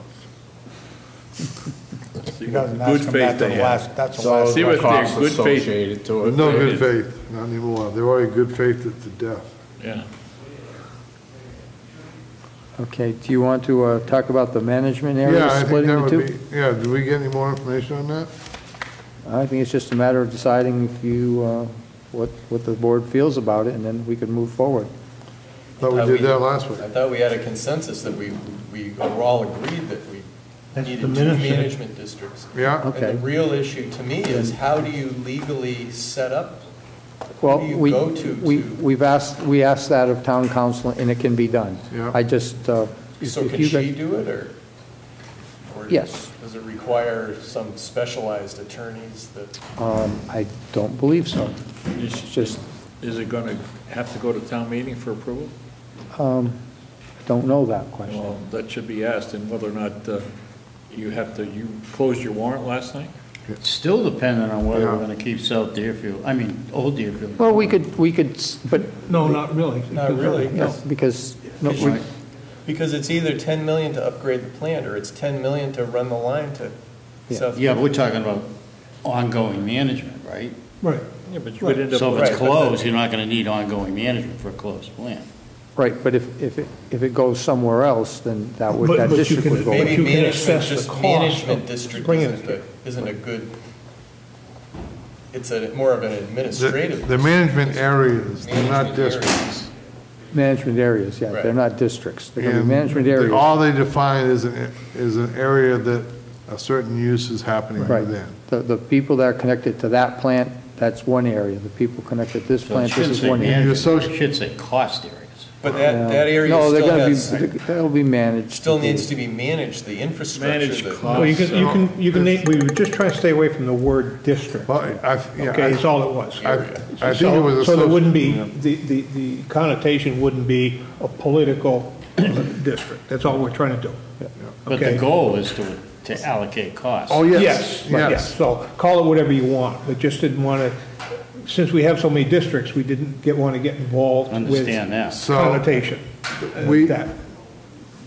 See what doesn't good ask them faith that to they have. last, that's the So last. See what their costs good faith- associated to it. no good faith, not anymore. They're already good faith to to death. Yeah. Okay, do you want to uh, talk about the management Yeah, area I think splitting that the would two? be, yeah, do we get any more information on that? I think it's just a matter of deciding if you, uh, what, what the board feels about it, and then we can move forward. Thought we did that last week. I thought we had a consensus that we, we were all agreed that we That's needed the two minutes, management districts. Yeah, Okay. And the real issue to me is how do you legally set up? Well, do you we, go to we, to- we've asked, we asked that of town counsel, and it can be done. Yeah. I just, uh, if So if can you she guys- do it, or? or Yes. Does it require some specialized attorneys that? Um, I don't believe so. Is, It's just, is it gonna have to go to town meeting for approval? um, I don't know that question. Well, that should be asked, and whether or not uh, you have to, you closed your warrant last night? It's Still dependent on whether we're gonna keep South Deerfield, I mean, Old Deerfield. Well, we could, we could, s- but, No, not really. Not really. no, because, no, we- Right. Because it's either 10 million to upgrade the plant, or it's 10 million to run the line to Yeah. South. Yeah, but we're talking about ongoing management, right? Right. Yeah, but you would end up So if it's Right, but the- closed, you're not gonna need ongoing management for a closed plant. Right, but if, if it, if it goes somewhere else, then that would, But- that but you district can- would go But Maybe away. you can management, assess the just cost management of district bringing isn't it. a, isn't a good, it's a, more of an administrative. the management areas, they're not Management districts. areas. Management areas, yeah, they're Right. not districts. They're gonna be And management the- areas. All they define is an, is an area that a certain use is happening Right. within. The, the people that are connected to that plant, that's one area. The people connected to this So it plant, this shouldn't is say one area. management, it should say cost areas. But that, Yeah. that area No, they're still gonna be, has, they'll be managed. still needs to be managed, the infrastructure. Managed that- cost. Well, you can, you can, you can, name- we were just trying to stay away from the word district. Well, I, yeah, Okay, it's I, all it was. I I think it was. So so there associ- wouldn't be, the, the the connotation wouldn't be a political district. That's all we're trying to do. But the Okay. goal is to, to allocate costs. Oh, yes, Yes, yes. yes. So call it whatever you want, but just didn't want to, since we have so many districts, we didn't get, want to get involved with Understand that. So- connotation. We- That.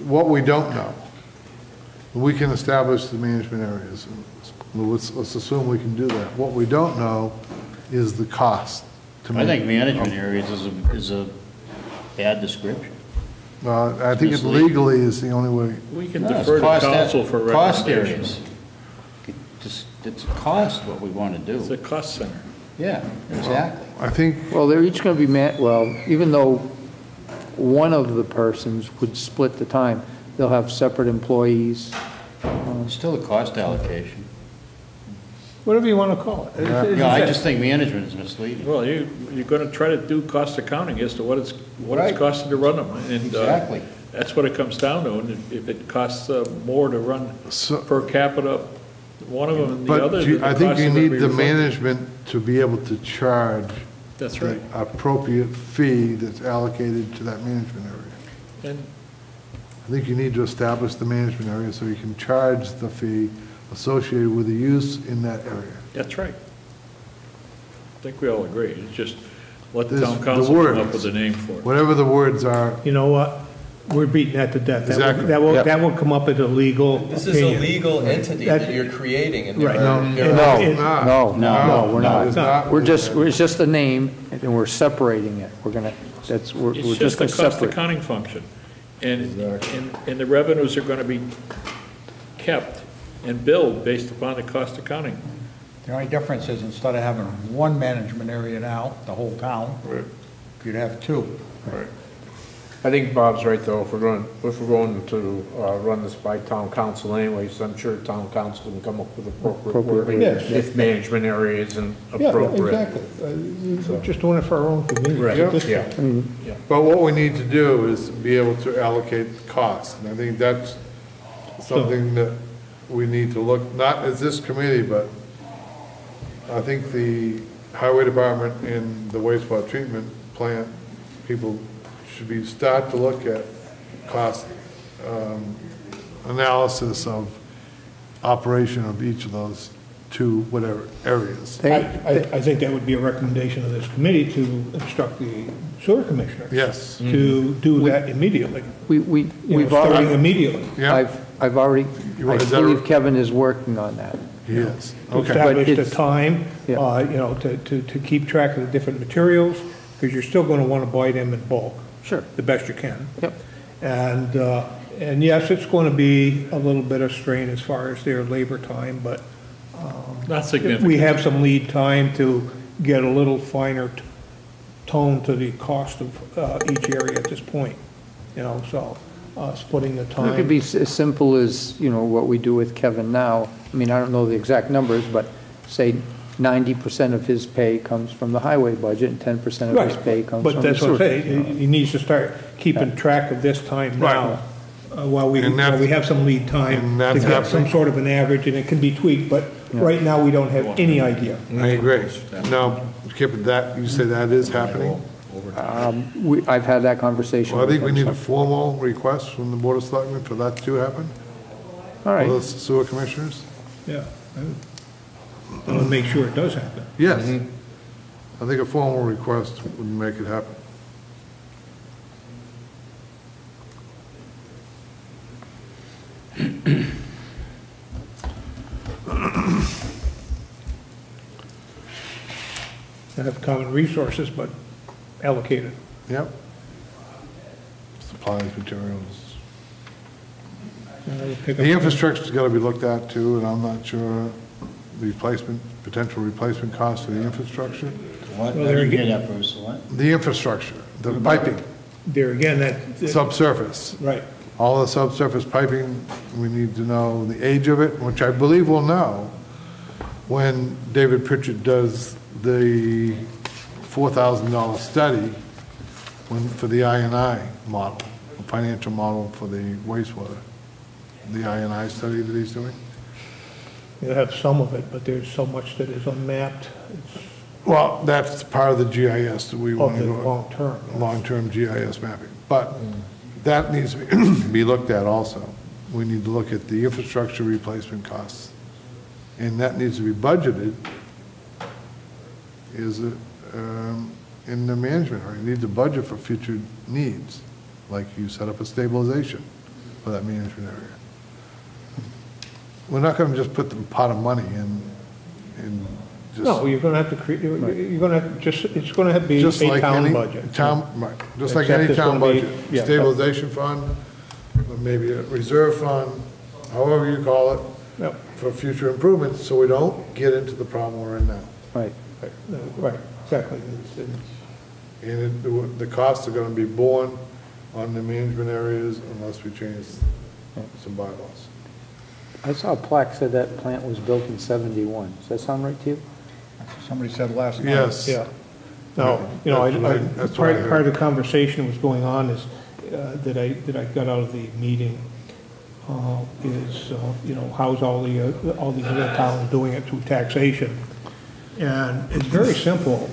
What we don't know, we can establish the management areas. Let's, let's assume we can do that. What we don't know is the cost. to I think make- management areas is a, is a bad description. Uh, I think it Misleading. legally is the only way. we can No, it's defer to cost- counsel for Cost recommendations. areas. It Just, it's a cost what we want to do, It's a cost center. Yeah, exactly. I think, Well, they're each going to be, man. well, even though one of the persons would split the time, they'll have separate employees. It's Still a cost allocation. Whatever you want to call it. It's- it's- Yeah, I just think management is misleading. Well, you, you're gonna try to do cost accounting as to what it's, what it's costing to run them. And uh, Exactly. that's what it comes down to. And if- if it costs uh, more to run So- per capita, one of them than the but other, you- I think you need the reflected. management to be able to charge That's the right. appropriate fee that's allocated to that management area. And I think you need to establish the management area so you can charge the fee associated with the use in that area. that's right. I think we all agree. It's just let the This- town the council come up words. with a name for it. Whatever the words are, You know what? We're beating that to death. That will- Exactly. That will, Yep. that will come up as a legal This is a opinion. legal entity That's- that you're creating, and there Right. are, No. there No. are, It- not. No, no, no, we're No, it's not. not. We're just, it's just a name, and we're separating it. We're gonna, that's, we're we're It's just just a gonna cost separate. accounting function. And, and, and the revenues are gonna be kept and billed based upon the cost accounting. The only difference is instead of having one management area now, the whole town, you'd have two. I think Bob's right, though, if we're going, if we're going to uh, run this by town counsel anyways, I'm sure town counsel can come up with appropriate Appropriate wording Yes. if management area isn't Yeah, appropriate. exactly. Uh, We're just doing it for our own convenience at this Yeah. point. but what we need to do is be able to allocate costs. And I think that's something that we need to look, not as this committee, but I think the highway department and the wastewater treatment plant, people should be, start to look at cost um, analysis of operation of each of those two, whatever, areas. I, I, I think that would be a recommendation of this committee to instruct the sewer commissioner Yes, to do that immediately, We, we, you know, we've starting already, immediately. yeah, I've, I've already, You- I is that a- believe Kevin is working on that. he is. To Okay, establish the it's- time, Yeah. uh, you know, to, to, to keep track of the different materials, because you're still gonna wanna buy them in bulk. Sure. The best you can. Yep. And, uh, and yes, it's gonna be a little bit of strain as far as their labor time, but Not significant. we have some lead time to get a little finer t- tone to the cost of, uh, each area at this point, you know, so, uh, splitting the time. It could be s- as simple as, you know, what we do with Kevin now. I mean, I don't know the exact numbers, but say ninety percent of his pay comes from the highway budget and ten percent of his pay Right, comes from but the that's what I'm sewer. saying, he he needs to start keeping track of this time now, uh, while we, And while we have some lead time and to that's get some happening. sort of an average, and it can be tweaked, but right now, we don't have any idea. I agree. No, Kip, that, you say that is happening? Um, we, I've had that conversation Well, I with think we him, need a formal request from the Board of Selectmen for that to happen, All for right, the sewer commissioners. Yeah. I want to make sure it does happen. Yes. Mm-hmm. I think a formal request would make it happen. Have common resources, but allocated. Yep. Supplies, materials. And I would pick The infrastructure's got to be looked at too, and I'm not sure the replacement, potential replacement cost of the infrastructure. What, Well, there didn't hear again- that, Bruce, what? The infrastructure, the piping, There again, that. that- subsurface. Right. All the subsurface piping, we need to know the age of it, which I believe we'll know when David Pritchard does the $4,000 study when, for the I&I model, the financial model for the wastewater. The I&I study that he's doing. You have some of it, but there's so much that is unmapped. It's Well, that's part of the GIS that we of want the to go. long term. long-term GIS mapping. But that needs to be- be looked at also. We need to look at the infrastructure replacement costs. And that needs to be budgeted is it, um, in the management, or you need to budget for future needs, like you set up a stabilization for that management area. We're not going to just put the pot of money in, in just. No, you're gonna have to create, you're you're gonna have, just, it's gonna have to be Just a like town any budget. Town, right, just like Except any it's town gonna be- budget, yeah. stabilization fund, or maybe a reserve fund, however you call it, Yep, for future improvements, so we don't get into the problem we're in now. Right. right, right, exactly. It's- it's- And it- the, the costs are gonna be borne on the management areas unless we change some bylaws. I saw a plaque said that plant was built in 71. Does that sound right to you? Somebody said last night. Yes. Yeah. No, you know, That's what I- I, that's what I part, heard. part of the conversation was going on is, uh, that I, that I got out of the meeting, uh, is, uh, you know, how's all the, uh, all the other towns doing it through taxation? And it's very simple.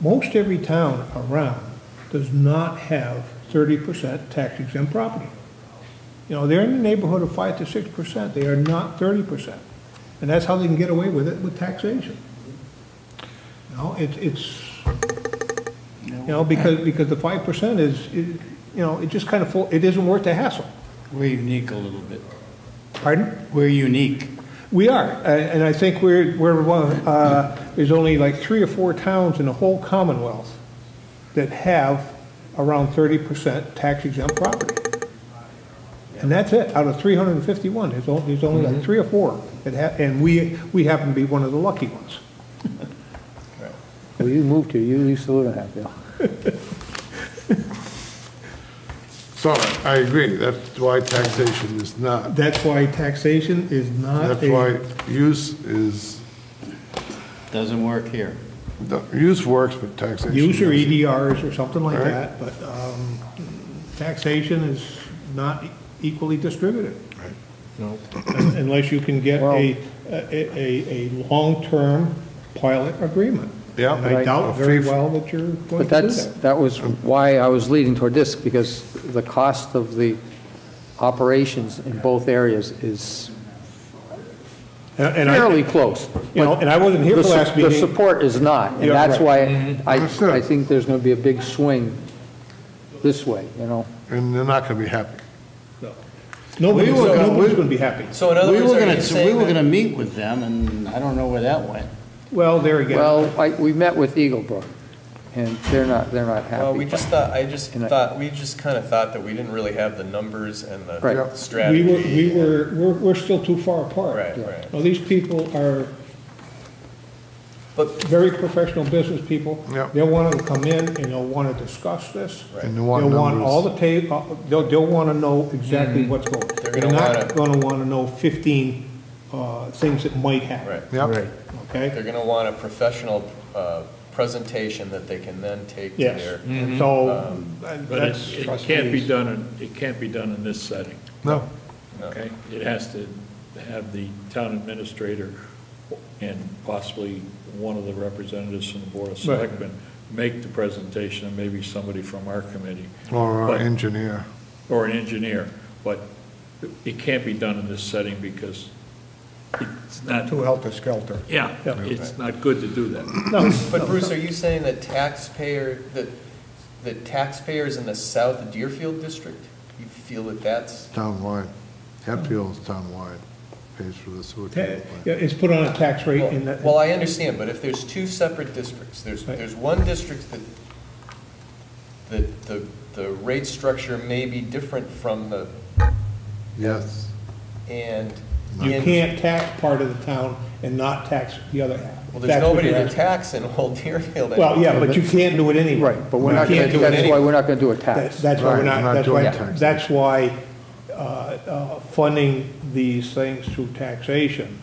Most every town around does not have thirty percent tax exempt property. You know, they're in the neighborhood of five to six percent. They are not thirty percent. And that's how they can get away with it with taxation. You know, it, it's, you know, because, because the five percent is, is, you know, it just kind of, full- it isn't worth the hassle. We're unique a little bit. Pardon? We're unique. We are, and I think we're, we're, one uh, there's only like three or four towns in the whole Commonwealth that have around thirty percent tax exempt property. And that's it, out of three hundred and fifty-one, there's only, there's only like three or four that have, and we, we happen to be one of the lucky ones. Well, you moved here, you used to live in Hatfield. So I agree, that's why taxation is not, That's why taxation is not that's a. why use is, Doesn't work here. the use works, but taxation. Use or doesn't. EDRs or something like Right. that, but um, taxation is not equally distributed. Right. No. Un- Unless you can get Well- a, a, a, a long-term pilot agreement. Yeah. And I A doubt very well that you're going But to do that's, that. that was why I was leading toward this, because the cost of the operations in both areas is And- and I- fairly close. You know, and I wasn't here The for su- last The meeting. support is not, and Yeah, that's right. Why I, Understood. I think there's going to be a big swing this way, you know? And they're not gonna be happy. Nobody's, We were gonna- nobody's going to be happy. So in other We words, were are you gonna, we saying were gonna meet with them, and I don't know where that went. Well, there again. Well, I, we met with Eaglebrook, and they're not, they're not happy. Well, we just thought, I just And I- thought, we just kind of thought that we didn't really have the numbers and the Right. Yeah. We were, strategy. we were, we're, we're still too far apart. Right, right. Well, these people are But, very professional business people. Yeah. They'll want to come in and they'll want to discuss this. And they want They'll want numbers. all the tape, uh, they'll, they'll want to know exactly what's going. Mm-hmm. They're They're gonna not wanna- going to want to know 15 uh, things that might happen. right, Yep. Okay? they're gonna want a professional, uh, presentation that they can then take to Yes. their, And so, uh, But that's. it, it can't be done, in it can't be done in this setting, No, no. okay? It has to have the town administrator and possibly one of the representatives from the Board of Right. Selectmen make the presentation, and maybe somebody from our committee, or our But- engineer. or an engineer, but it can't be done in this setting because it's not, Too helter-skelter. yeah, it's not good to do that. No, But Bruce, are you saying that taxpayer, that, that taxpayers in the South Deerfield district, you feel that that's, Townwide. Hatfield's townwide, pays for the sewer ta- treatment yeah, plant. it's put on a tax rate in well, that. well, I understand, but if there's two separate districts, there's, Right. there's one district that, that the, the rate structure may be different from the, Yes. and. You and- can't tax part of the town and not tax the other half. Well, That's there's what nobody you're to asking. tax in Old Deerfield Well, yeah, but you can't do it anyway. Right, but we're You not can't going do to, it that's any- why we're not going to do a That- tax. That's why we're we're not, not that's doing why, taxes. that's why uh, uh, funding these things through taxation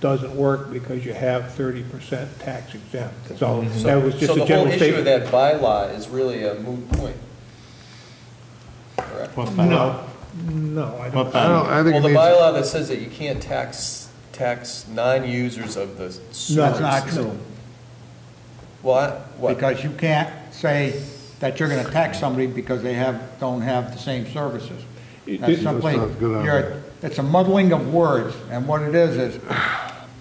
doesn't work because you have thirty percent tax exempt. So mm-hmm. that was just a general statement. So just the whole general issue of statement. that bylaw is really a moot point. Correct? What? No, no, I don't. What I don't. I think Well, it the needs, bylaw that says that you can't tax, tax non-users of the sewers. That's not true, What, what? because you can't say that you're gonna tax somebody because they have, don't have the same services. That's it- simply, That's not good you're, it's a muddling of words, and what it is, is,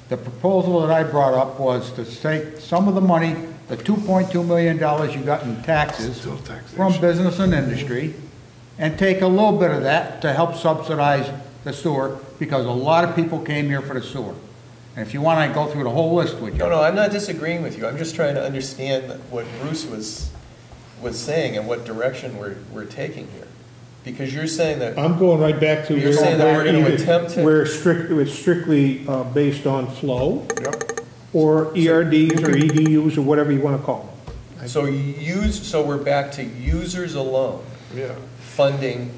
the proposal that I brought up was to take some of the money, the two point two million dollars you got in taxes Still taxation. from business and industry, and take a little bit of that to help subsidize the sewer, because a lot of people came here for the sewer. And if you want, I go through the whole list with you. No, no, I'm not disagreeing with you. I'm just trying to understand what Bruce was, was saying and what direction we're, we're taking here. Because you're saying that, I'm going right back to. You're where- saying that we're gonna where attempt to- Where strict, it's strictly uh, based on flow, or ERDs or EDUs or whatever you want to call them. so use, so we're back to users alone yeah, funding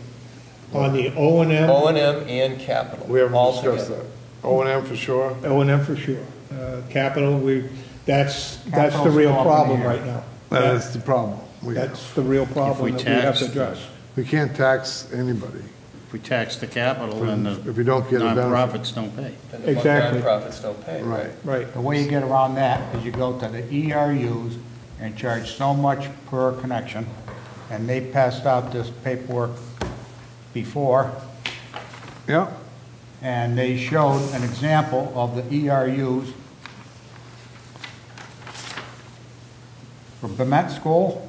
On the O and M, O and M and capital. we haven't all discussed together. that. O and M for sure. O and M for sure. Uh, Capital, we, that's, that's the Capital's real still up in the problem air. right now. That is the problem. We, That's the real problem we that we have to the- address. We can't tax anybody. If we tax the capital, then the If you don't get a benefit. nonprofits don't pay. And the Exactly. nonprofits don't pay, right? Right. Right. The way you get around that is you go to the ERUs and charge so much per connection, and they passed out this paperwork before, Yeah, and they showed an example of the ERUs for Bement School,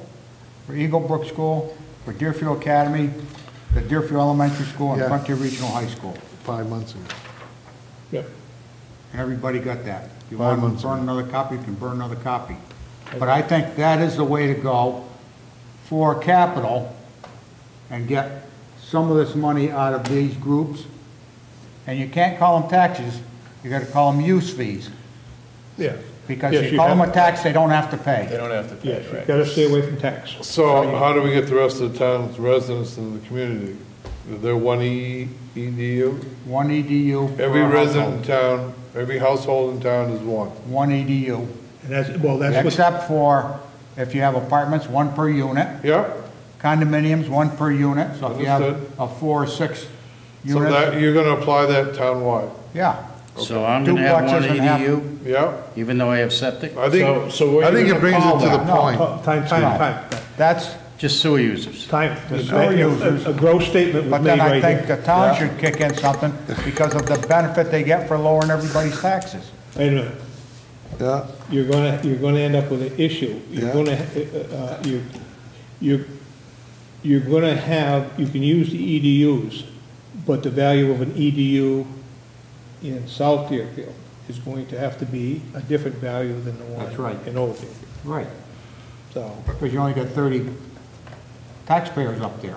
for Eaglebrook School, for Deerfield Academy, the Deerfield Elementary School, and Yeah. Frontier Regional High School. five months ago. Yep. And everybody got that. If you Five want months to burn ago. another copy, you can burn another copy. But I think that is the way to go for capital and get some of this money out of these groups. And you can't call them taxes, you gotta call them use fees. Yeah. Because Yes, you call them a have- tax, they don't have to pay. They pay. don't have to pay, Yes, you've right? got to stay away from tax. So how do we get the rest of the town's residents in the community? Is there one E, EDU? One EDU per Every resident in household. town, every household in town is one. One EDU, And that's, well, that's what, except for if you have apartments, one per unit. Yeah, Condominiums, one per unit, so if you have Understood. a four or six so that, you're gonna apply that townwide? yeah. So I'm gonna have one Duplexes and half- ADU, Yeah, even though I have septic? I So- think, so what I are you think it gonna brings call it to the that? no, point. time, time, time, That's, Just sewer users? time. The sewer users. A a gross statement was but made then I right think here. the town should kick in something because of the benefit they get for lowering everybody's taxes. Wait a minute. Yeah, You're gonna, you're gonna end up with an issue. You're Yeah. gonna, uh, uh, you, you, you're gonna have, you can use the EDUs, but the value of an EDU in South Deerfield is going to have to be a different value than the one That's right. in Old Deerfield. Right. So, Because you only got thirty taxpayers up there.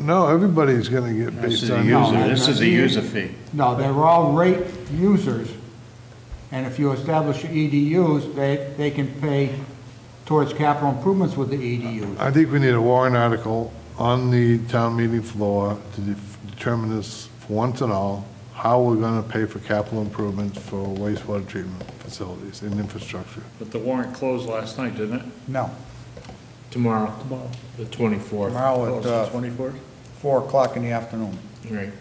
no, everybody's gonna get This based is a on. user, this is a user fee. No, they're all rate users, and if you establish EDUs, they, they can pay towards capital improvements with the EDUs. I think we need a warrant article on the town meeting floor to de- determine this for once and all, how are we're gonna pay for capital improvements for wastewater treatment facilities and infrastructure. But the warrant closed last night, didn't it? No, Tomorrow, tomorrow. the 24th. Tomorrow at, uh, Twenty-fourth? four o'clock in the afternoon. Right.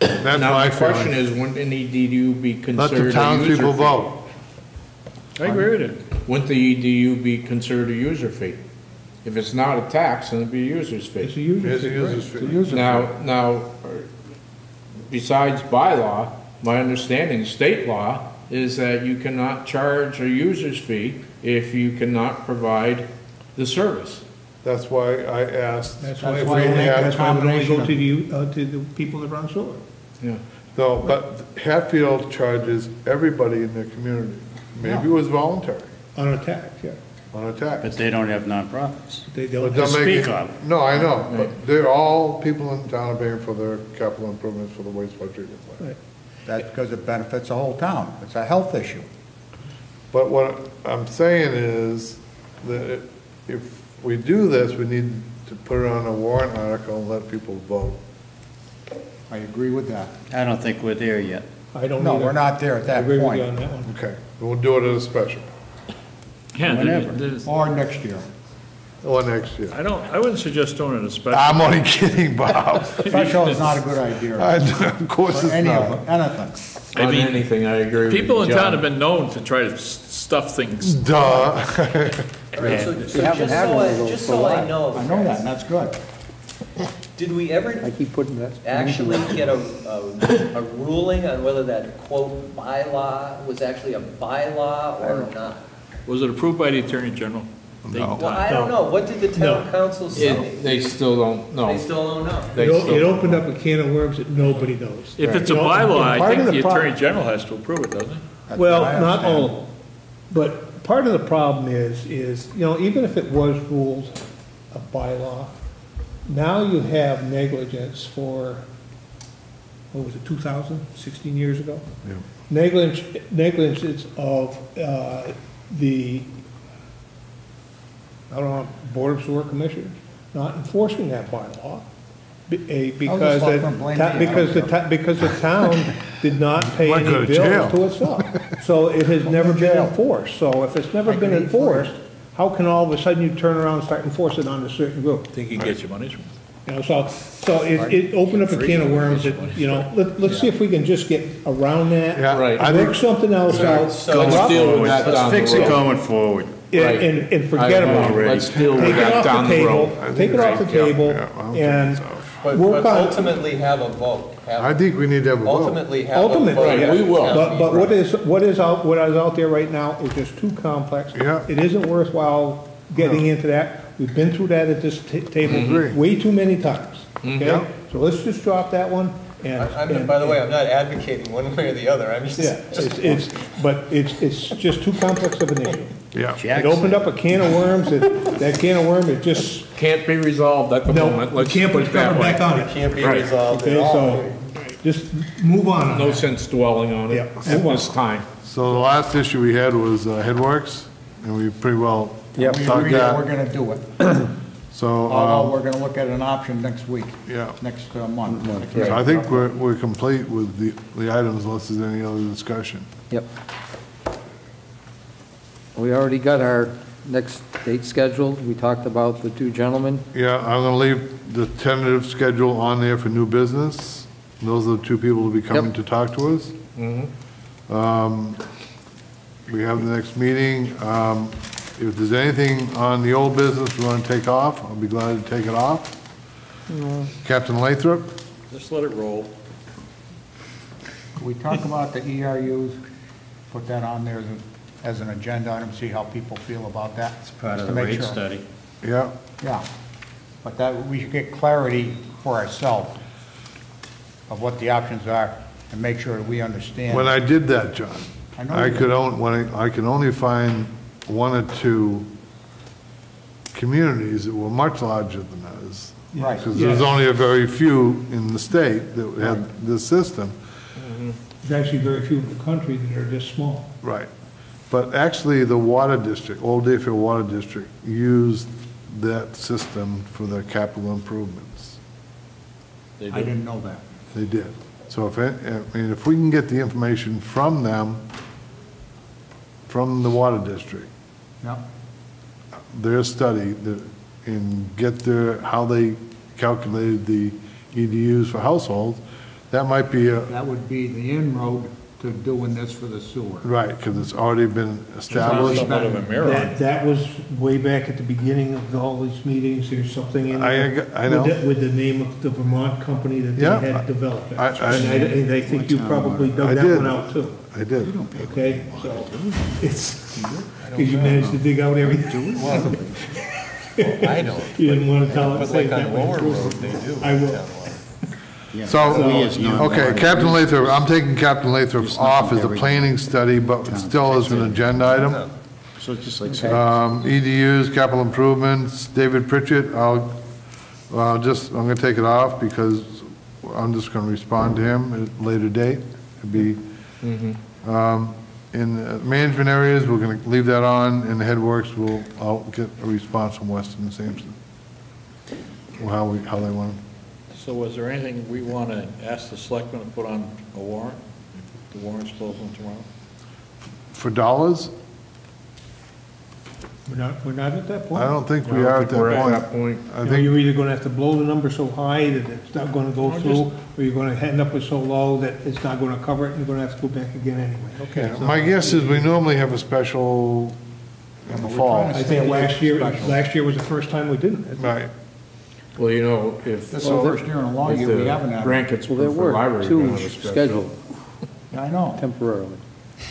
That's Now, my my question feeling. is, wouldn't an EDU be Let considered a the user townspeople fee? vote. I agree with it. Wouldn't the EDU be considered a user fee? If it's not a tax, then it'd be a user's It's a fee. user Here's the fee, user's right. fee. It's a user fee. Now, now, besides bylaw, my understanding, state law, is that you cannot charge a user's fee if you cannot provide the service. That's why I asked. That's why, That's we why only- they have that's why we only go to the, uh, to the people that run sewer. Yeah. No, but Hatfield charges everybody in their community. Maybe it was voluntary, On a tax, yeah. On a tax. But they don't have nonprofits. They But don't, don't make speak it- of. No, I know, but they're all, people in town are paying for their capital improvements for the wastewater treatment plant. That's because it benefits the whole town. It's a health issue. But what I'm saying is that if we do this, we need to put it on a warrant article and let people vote. I agree with that. I don't think we're there yet. I don't No, either. we're not there at I that agree with you point. on that one. Okay, we'll do it as a special, Yeah, Whenever. there's- Or next year. or next year. I don't, I wouldn't suggest doing it a special. I'm only kidding, Bob. Special is not a good idea I- Of course for it's any not. it, anything. I On mean, anything, I agree with you, People in town have been known to try to s- stuff things. Duh. All right, so, so haven't just had so one I, those just for a so I while. know. I know that, and that's good. Did we ever I keep putting that. actually get a, a, a ruling on whether that quote bylaw was actually a bylaw or not? Was it approved by the Attorney General? They- Well, I don't know, what did the town No. counsel say? It, they still don't know. They still don't know. They It o- still it don't opened know. up a can of worms that nobody knows. If it's a bylaw, and I part think of the prob- Attorney General has to approve it, doesn't he? That's Well, what I not understand. all, but part of the problem is, is, you know, even if it was ruled a bylaw, now you have negligence for, what was it, 2000, 16 years ago? Yeah. Negligence, negligence of uh, the, I don't know, Board of Sewer Commissioners, not enforcing that bylaw. be- a- Because, let the them blame ta- me. I because the, don't ta- because the town did not pay Might go any to jail. bills to itself. So it has never been jail. enforced. So if it's never I been can eat enforced, how can all of a sudden you turn around and start enforcing it on a certain group? Think you get your money's worth. You know, so, so it, it opened up a can of worms that, you know, let, let's see if we can just get around that. Yeah, Right. I Work think, something else out. So- Let's drop deal it, with that down Let's fix the it road. going forward. And, and- and forget I about agree. it. Let's deal with Take it that off down the the road. table, take it off the Yeah, table, yeah, I don't think and so. But, work but on, ultimately have a vote. Have- I think we need to have a vote. Ultimately have a vote. Ultimately, Right, we will. but, but what is, what is out, what is out there right now is just too complex. Yeah. It isn't worthwhile getting into that. We've been through that at this ta- table way too many times, Yeah. okay? So let's just drop that one and. I- I'm, and- by the way, I'm not advocating one way or the other, I'm just, Yeah, it's, it's, but it's, it's just too complex of an issue. Yeah. It opened up a can of worms, that, that can of worm, it just, Can't be resolved at the no, moment, let's can't put put it that way. back on it. can't be Right. resolved at Okay, all. so, just move on on No that. sense dwelling on it Yeah, at move on. this time. So the last issue we had was uh, Headworks, and we pretty well Yep. We agree that we're gonna do it, So, although um, we're gonna look at an option next week, yeah. next uh, month. So I think we're, we're complete with the, the items unless there's any other discussion. Yep. We already got our next date scheduled. We talked about the two gentlemen. Yeah, I'm gonna leave the tentative schedule on there for new business. Those are the two people to be coming Yep. to talk to us. Um, We have the next meeting. Um, If there's anything on the old business we want to take off, I'll be glad to take it off. Captain Lathrop? Just let it roll. We talk about the ERUs, put that on there as, a- as an agenda item, see how people feel about that. It's part just of the rate sure. study. Yeah, Yeah, but that, we should get clarity for ourselves of what the options are and make sure that we understand. when I did that, John, I know I you could did. only, when I, I could only find one or two communities that were much larger than us. Right. Because there's Yeah. only a very few in the state that had this system. Mm-hmm. There's actually very few in the country that are this small. Right. But actually, the water district, Old Deerfield Water District, used that system for their capital improvements. They I did. didn't know that. They did. So if, it- I mean, if we can get the information from them, from the water district, Yep. their study, the- and get their, how they calculated the EDUs for households, that might be a, That would be the inroad to doing this for the sewer. Right, because it's already been established. Somewhat of a mirror. That, that was way back at the beginning of all these meetings, there's something in I- there. I know. With the, with the name of the Vermont company that Yeah, they had developed it. I- I- And I, and I think you probably I dug that did. one out too, I did. okay? So, it's, because you managed to dig out everything. I don't. You didn't want to tell us. But say like it on that way. Lower Road, they do. I will. Town water. So, We as non- okay, Captain Lathrop, I'm taking Captain Lathrop off as a planning study, but it still is an agenda item. So it's just like. Um, EDUs, capital improvements, David Pritchett, I'll, well, just, I'm gonna take it off because I'm just gonna respond to him at a later date. It'd be, um, in the management areas, we're gonna leave that on, in the headworks, we'll, I'll get a response from Weston and Sampson. How we, how they want it. So was there anything we want to ask the selectmen to put on a warrant? The warrant's closing tomorrow? For dollars, We're not, we're not at that point. I don't think we are at think we're that at point. that point. I You know, think, you're either gonna have to blow the number so high that it's not gonna go through, or you're gonna end up with so low that it's not gonna cover it, and you're gonna have to go back again anyway. yeah, my guess is we normally have a special in the fall. I think last year, last year was the first time we didn't. Right. Well, you know, if. This is the first year in a long year we haven't had. Grant gets Well, there approved for were library. we're two gonna have a special. scheduled I know. temporarily.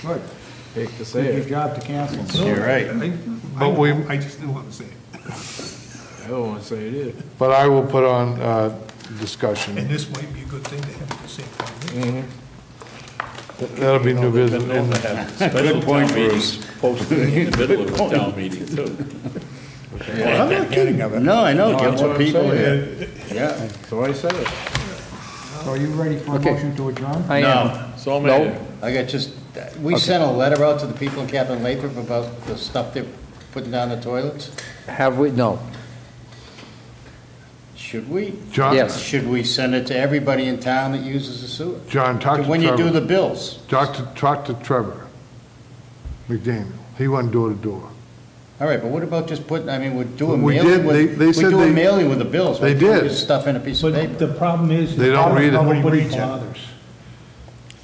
Good. Hate to say Did your it. job to cancel. You're right. But we, I just didn't want to say it. I don't want to say it is. but I will put on, uh, discussion. And this might be a good thing to have at the same time. That'll be new Been business. known to have special point, town meetings posted in the middle of a town meeting, too. I'm not kidding. No, I know, No, get that's more what I'm people saying. here. Yeah. So I said it. So are you ready for a Okay. motion to adjourn? I am. No, So many. I got just, we sent a letter out to the people in Captain Lathrop about the stuff they're putting down the toilets. Have we, no. Should we? John, Yes. Should we send it to everybody in town that uses the sewer? John, talk to When you do the Trevor. bills? Talk to, talk to Trevor McDaniel. He went door to door. All right, but what about just putting, I mean, we're doing We mailing did, they- with, they we're said doing they- mailing with the bills. They can't we did. just Stuff in a piece of paper. But paper. the problem is. They don't read it. Nobody Nobody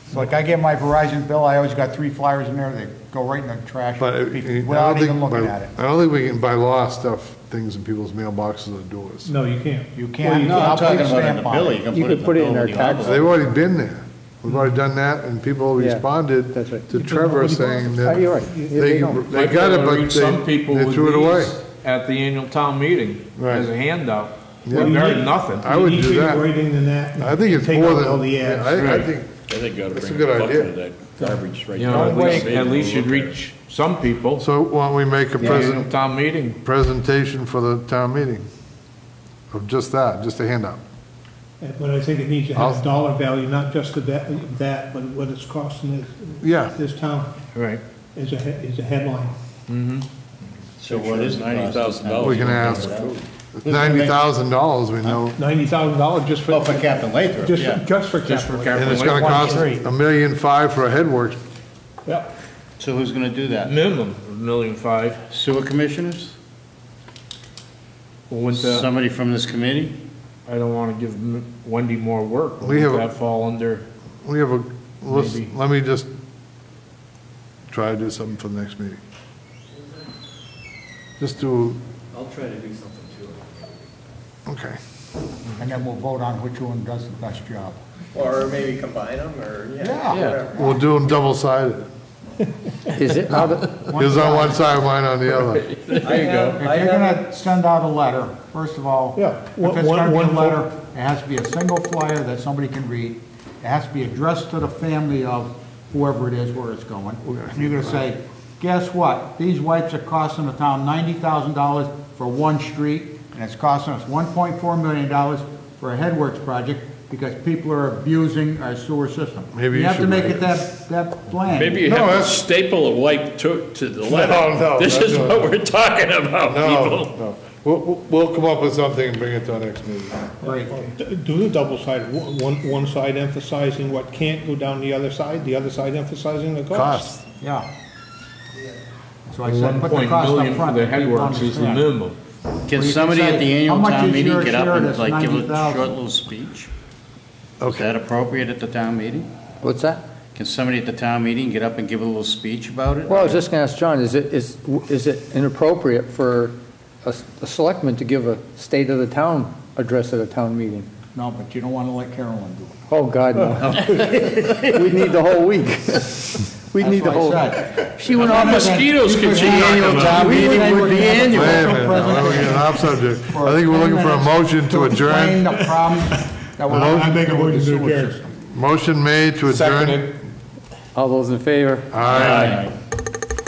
reads Like I get my Verizon bill, I always got three flyers in there, they go right in the trash But uh, I don't without even think, looking by- at it. I don't think we can by law stuff things in people's mailboxes or doors. No, you can't. You can't. No, I'll I'm put talking about in stamp the on bill, it. you can You put it in could the put it in bill our with the tax- envelope. They've already been there. We've already done that and people Yeah, responded that's right. to Trevor saying Oh, that you're right. Yeah, they they, don't. they got it, but Some people they, they with threw it away. these At the annual town meeting, Right. as a handout. Yeah. Regarding nothing. I would You need do bigger that. writing than that. I think it's more than, all the yeah, ads. I, I Right. think, I think you ought to That's a bring good a bucket idea. of that garbage right You know, at least, at least we'll you'd look at it. reach some people. so why don't we make a The present, town meeting. presentation for the town meeting? Of just that, just a handout. But I think it needs to I'll- have dollar value, not just the that, that, but what it's costing this, Yeah, this town Right. is a, he- is a headline. Mm-hmm. So what is the cost? Ninety thousand dollars. We can ask. Ninety thousand dollars, we know, Ninety thousand dollars just for. Oh, for Captain Lathrop, Just, yeah. for- just for Just for capital. and it's gonna cost a million five for a headworks. Yeah. So who's gonna do that? Minimum, a million five. Sewer commissioners? Well, Wouldn't that, Somebody from this committee? I don't want to give M- Wendy more work. We have Wouldn't a- that fall under, We have a, let's, Maybe. let me just try to do something for the next meeting. Just do, I'll try to do something too. Okay. And then we'll vote on which one does the best job. Or maybe combine them, or, yeah, Yeah. whatever. We'll do them double-sided. Is it, now that- His on one side, mine on the other. I If have, I you're have, gonna send out a letter, first of all, Yeah, if one- it's gonna be a one- one letter, it has to be a single flyer that somebody can read. It has to be addressed to the family of whoever it is where it's going. And you're gonna say, guess what? These wipes are costing the town ninety thousand dollars for one street, and it's costing us one point four million dollars for a headworks project because people are abusing our sewer system. Maybe you You have to make it that, that bland. Maybe you No, have to staple a wipe to, to the letter. no, no. This is not- what we're talking about, No, people. no. We'll, we'll- we'll come up with something and bring it to our next meeting. Great. Do the double sided, one, one side emphasizing what can't go down the other side, the other side emphasizing the cost. Cost. Yeah. So I said, put the cost up million for front. the headworks is the understand. minimum. Can you somebody say, at the how annual much town is meeting your get up share and that's like give a 90,000? short little speech? Is that appropriate at the town meeting? what's that? Can somebody at the town meeting get up and give a little speech about it? Well, I was just going to ask John, is it, is, is it inappropriate for a, a selectman to give a state of the town address at a town meeting? No, but you don't want to let Carolyn do it. Oh, God, no. We'd need the whole week. We'd need the That's whole. what I said. She went off. Mosquitoes can could she have- annual about? town We would- meeting would be with the annual. Wait a council minute, now we're getting off subject. I think we're looking for a motion to Explain adjourn. the problem that we're I make a motion to adjourn. Motion made to adjourn. Seconded. All those in favor? Aye.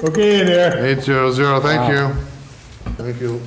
Okay there. Eight zero zero, thank you. Thank you.